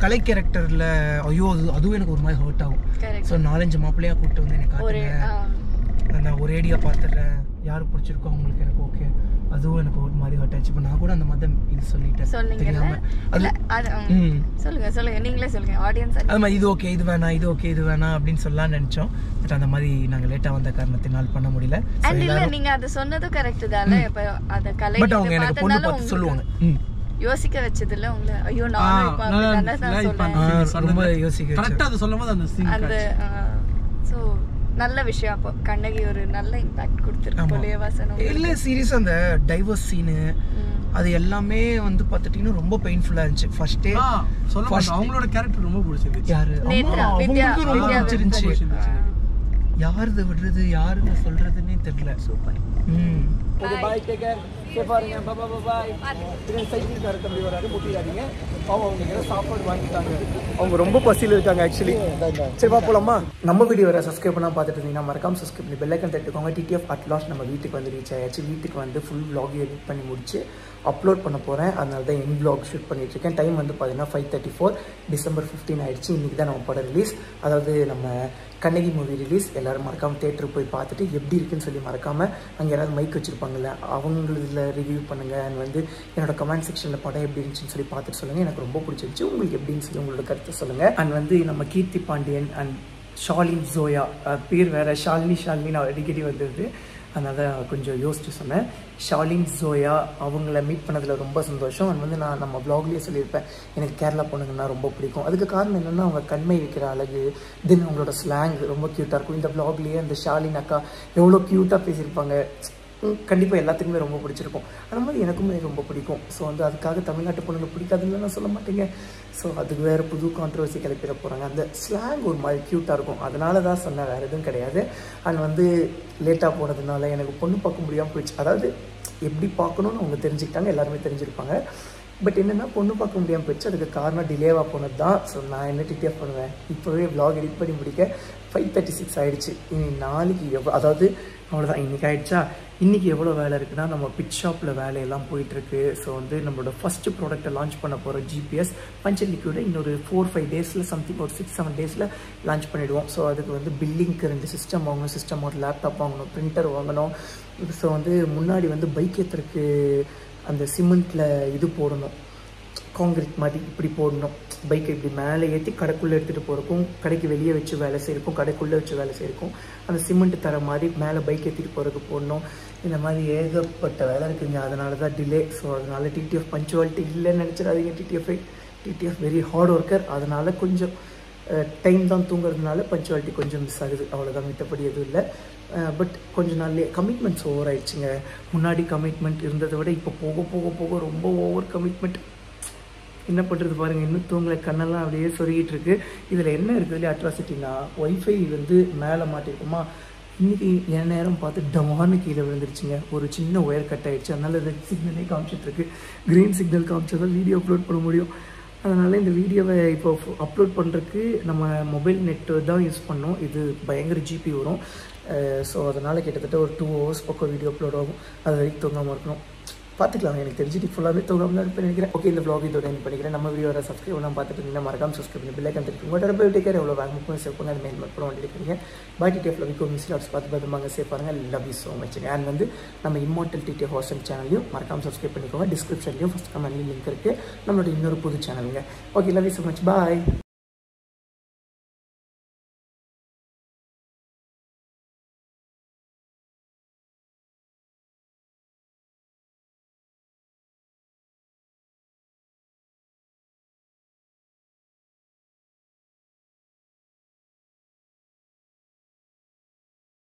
கலை கேரக்டர்ல ஐயோ அது அதுவும் எனக்கு ஒரு மாதிரி ஹர்ட் ஆகும். ஸோ நாலஞ்சு மாப்பிள்ளையா கூப்பிட்டு வந்து எனக்கு ஒரு நான் ஒரு ஏடியா பார்த்துடுறேன் யார் பிடிச்சிருக்கோ அவங்களுக்கு எனக்கு ஓகே அதுவும் எனக்கு ஒரு மாதிரி ஹர்ட் ஆச்சு இப்போ நான் கூட அந்த மாதிரி இது சொல்லிட்டேன். தெரியாம. சொல்லுங்க சொல்லுங்க. நீங்களே சொல்லுங்க. ஆடியன்ஸ் அது மாதிரி இது ஓகே இது வேணாம் இது ஓகே இது வேணாம் அப்படின்னு சொல்லலாம்னு நினைச்சோம். பட் அந்த மாதிரி நாங்க லேட்டா வந்த காரணத்தினால் பண்ண முடியல. அண்ட் இல்ல நீங்க அது சொன்னதும் கரெக்ட் தானே? இப்ப அத கலை பட் அவங்க எனக்கு பொண்ணு பார்த்து உங்களுக்கு சொல்லுவாங்க. யோசிக்க வச்சது இல்ல உங்களை. ஐயோ நான் ரொம்ப. யோசிக்க. கரெக்டா அது சொல்லும் போது அந்த scene அந்த. சோ நல்ல விஷயம் அப்போ. கண்ணகி ஒரு நல்ல இம்பாக்ட் கொடுத்துருக்கு ஆமா. போலிய வாசனம். இல்ல சீரியஸ் அந்த டைவர்ஸ் சீனு அது எல்லாமே வந்து பார்த்துட்டீங்கன்னா ரொம்ப பெயின்ஃபுல்லா இருந்துச்சு. ஃபர்ஸ்டே மாட்டேன். அவங்களோட கேரக்டர் ரொம்ப பிடிச்சிருந்துச்சு. யாரு? நேத்ரா ஆமா, வித்யா அவங்களுக்கும் ரொம்ப பிடிச்சிருந்துச்சு. யாருது விடுறது யாருது சொல்றதுன்னே தெரியல. சூப்பர். ம். ஓகே பாய் டேக் கேர் சேஃபா இருங்க. பாய் பாய் பாய் இது சைக்கிள் கார தம்பி. வராரு முட்டிடாதீங்க அவங்க அவங்க சாப்பாடு வாங்கிட்டாங்க அவங்க ரொம்ப பசியில் இருக்காங்க ஆக்சுவலி சரி வா போலாமா? நம்ம வீடியோ வர சப்ஸ்கிரைப் பண்ணா பார்த்துட்டு இருந்தீங்கன்னா மறக்காம சப்ஸ்கிரைப் பண்ணி பெல்லைக்கன் தட்டுக்கோங்க. டிடிஎஃப் அட் லாஸ்ட் நம்ம வீட்டுக்கு வந்து ரீச் ஆயாச்சு. வீட்டுக்கு வந்து ஃபுல் vlog எடிட் பண்ணி முடிச்சு அப்லோட் பண்ண போகிறேன் அதனால தான் என் vlog ஷூட் பண்ணிட்டு இருக்கேன். டைம் வந்து பார்த்தீங்கன்னா five thirty four December fifteen ஆயிடுச்சு. இன்றைக்கி தான் நம்ம படம் ரிலீஸ் அதாவது நம்ம கண்ணகி மூவி ரிலீஸ் எல்லாரும் மறக்காமல் தேட்டருக்கு போய் பார்த்துட்டு எப்படி இருக்குன்னு சொல்லி மறக்காமல் அங்கே யாராவது மைக் வச்சுருப்பாங்கல்ல அவங்களதுல ரிவ்யூ பண்ணுங்கள் அண்ட் வந்து என்னோட கமெண்ட் செக்ஷனில் படம் எப்படி இருந்துச்சுன்னு சொல்லி பார்த்துட்டு சொல்லுங்கள் எனக்கு ரொம்ப பிடிச்சிருச்சு உங்களுக்கு எப்படின்னு சொல்லி உங்களோட கருத்தை சொல்லுங்கள் அண்ட் வந்து நம்ம கீர்த்தி பாண்டியன் அண்ட் ஷாலின் ஜோயா பேர் வேறு ஷாலினி ஷாலினி நான் அடிக்கடி வந்துடுது அதனால கொஞ்சம் யோசிச்சு சொன்னேன். ஷாலின் ஜோயா அவங்கள மீட் பண்ணதில் ரொம்ப சந்தோஷம். அண்ட் வந்து நான் நம்ம ப்ளாக்லேயே சொல்லியிருப்பேன். எனக்கு கேரளா பொண்ணுங்கன்னா ரொம்ப பிடிக்கும். அதுக்கு காரணம் என்னென்னா அவங்க கண்மை வைக்கிற அழகு தென் அவங்களோட ஸ்லாங் ரொம்ப க்யூட்டாக இருக்கும். இந்த ப்ளாக்லேயே அந்த ஷாலின் அக்கா எவ்வளோ க்யூட்டாக பேசியிருப்பாங்க. கண்டிப்பாக எல்லாத்துக்குமே ரொம்ப பிடிச்சிருக்கும். அந்த மாதிரி எனக்குமே ரொம்ப பிடிக்கும். ஸோ வந்து அதுக்காக தமிழ்நாட்டு பொண்ணுங்க பிடிக்காதுன்னு நான் சொல்ல மாட்டேங்க. ஸோ அதுக்கு வேறு புது கான்ட்ரவர்சி கிளப்பிட போகிறாங்க அந்த ஸ்லாங் ஒரு மாதிரி க்யூட்டாக இருக்கும். அதனால தான் சொன்னேன் வேறு எதுவும் கிடையாது. அண்ட் வந்து லேட்டாக போனதுனால எனக்கு பொண்ணு பார்க்க முடியாமல் போயிடுச்சு. அதாவது எப்படி பார்க்கணும்னு அவங்க தெரிஞ்சுக்கிட்டாங்க எல்லாருமே தெரிஞ்சிருப்பாங்க. பட் என்னென்னா பொண்ணு பார்க்க முடியாமல் போயிடுச்சு. அதுக்கு காரணம் டிலேவாக போனது தான் ஸோ நான் என்ன டிடிஎஃப் பண்ணுவேன்? இப்போவே விலாக் எடிட் பண்ணி முடிக்க ஃபைவ் தேர்ட்டி சிக்ஸ் ஆகிடுச்சு இனி நாளைக்கு எவ்வளோ அதாவது அவ்வளோதான் இன்றைக்கி ஆயிடுச்சா? இன்றைக்கி எவ்வளோ வேலை இருக்குன்னா நம்ம பிட் ஷாப்பில் வேலையெல்லாம் போயிட்டுருக்கு. ஸோ வந்து நம்மளோட ஃபஸ்ட்டு ப்ராடக்ட்டை லான்ச் பண்ண போகிற ஜிபிஎஸ் பஞ்சல் லிக்யூட இன்னொரு ஃபோர் ஃபைவ் டேஸில் சம்திங் ஒரு சிக்ஸ் செவன் டேஸில் லான்ச் பண்ணிவிடுவோம் ஸோ அதுக்கு வந்து பில்லிங்க்கு ரெண்டு சிஸ்டம் வாங்கணும். சிஸ்டம் ஒரு லேப்டாப் வாங்கணும் ப்ரிண்டர் வாங்கணும். ஸோ வந்து முன்னாடி வந்து பைக் ஏற்றுறதுக்கு அந்த சிமெண்ட்டில் இது போடணும். காங்கிரீட் மாதிரி இப்படி போடணும். பைக்கை இப்படி மேலே ஏற்றி கடைக்குள்ளே எடுத்துகிட்டு போகிறக்கும் கடைக்கு வெளியே வச்சு வேலை செய்யிருக்கும் கடைக்குள்ளே வச்சு வேலை செய்யிருக்கும் அந்த சிமெண்ட் தர மாதிரி மேலே பைக் ஏற்றிட்டு போகிறதுக்கு போடணும். இந்த மாதிரி ஏகப்பட்ட வேலை இருக்குங்க. அதனால தான் டிலே ஸோ அதனால டிடிஎஃப் பஞ்சுவாலிட்டி இல்லைன்னு நினச்சிடாதீங்க. TTF TTF very hard worker அதனால் கொஞ்சம் டைம் தான் தூங்குறதுனால பஞ்சுவாலிட்டி கொஞ்சம் மிஸ் ஆகுது. அவ்வளோதான் மித்தபடி எதுவும் இல்லை. பட் கொஞ்ச நாள்லேயே கமிட்மெண்ட்ஸ் ஓவர் ஆயிடுச்சுங்க. முன்னாடி கமிட்மெண்ட் இருந்ததை விட இப்போ போக போக போக ரொம்ப ஓவர் கமிட்மெண்ட் என்ன பண்ணுறது பாருங்கள் இன்னும் தூங்கலை கண்ணெல்லாம் அப்படியே சொருகிட்டு இருக்கு. இதில் என்ன இருக்குதுல அட்ராசிட்டினா ஒய்ஃபை வந்து மேலே மாட்டிருக்குமா? இன்றைக்கி என் நேரம் பார்த்து டமான்னு கீழே விழுந்துருச்சுங்க. ஒரு சின்ன ஒயர் கட் ஆகிடுச்சு அதனால் ரெட் சிக்னலே காமிச்சிட்ருக்கு க்ரீன் சிக்னல் காமிச்சதான் வீடியோ அப்லோட் பண்ண முடியும். அதனால் இந்த வீடியோவை இப்போ அப்லோட் பண்ணுறதுக்கு நம்ம மொபைல் நெட்டு தான் யூஸ் பண்ணோம். இது பயங்கர ஜிபி வரும். ஸோ அதனால் கிட்டத்தட்ட ஒரு டூ ஹவர்ஸ் பக்கம் வீடியோ அப்லோட் ஆகும். அது வரைக்கும் தூங்காமல் இருக்கணும். பார்த்துக்கலாம் எனக்கு தெரிஞ்சுட்டு ஃபுல்லாகவே தூங்காமல் தான் நினைக்கிறேன். ஓகே இந்த ப்ளாக் இதோட end பண்ணிக்கிறேன். நம்ம வீடியோ வர சப்ஸ்கிரைப் எல்லாம் பார்த்துட்டு இருந்தீங்கன்னா மறக்காம சப்ஸ்கிரைப் பண்ணி பில்லை கண்டிப்பாக உங்களோட போய் டேக்கர் எவ்வளோ வேக முக்கியம் சேவ் பண்ணி அது மெயின் மட்டும் வேண்டிய இருக்கிறீங்க பாய் டிடிஎஃப் லவிக்கோ மிஸ் லாட்ஸ் பார்த்து பார்த்துமாங்க சேவ் பாருங்கள் love you so much and வந்து நம்ம இம்மார்டல் டிடி ஹாஸ்டல் சேனலையும் மறக்காம சப்ஸ்கிரைப் பண்ணிக்கோங்க. டிஸ்கிரிப்ஷன்லையும் ஃபஸ்ட் கமெண்ட்லையும் லிங்க் இருக்குது நம்மளோட இன்னொரு புது சேனலுங்க okay love you so much bye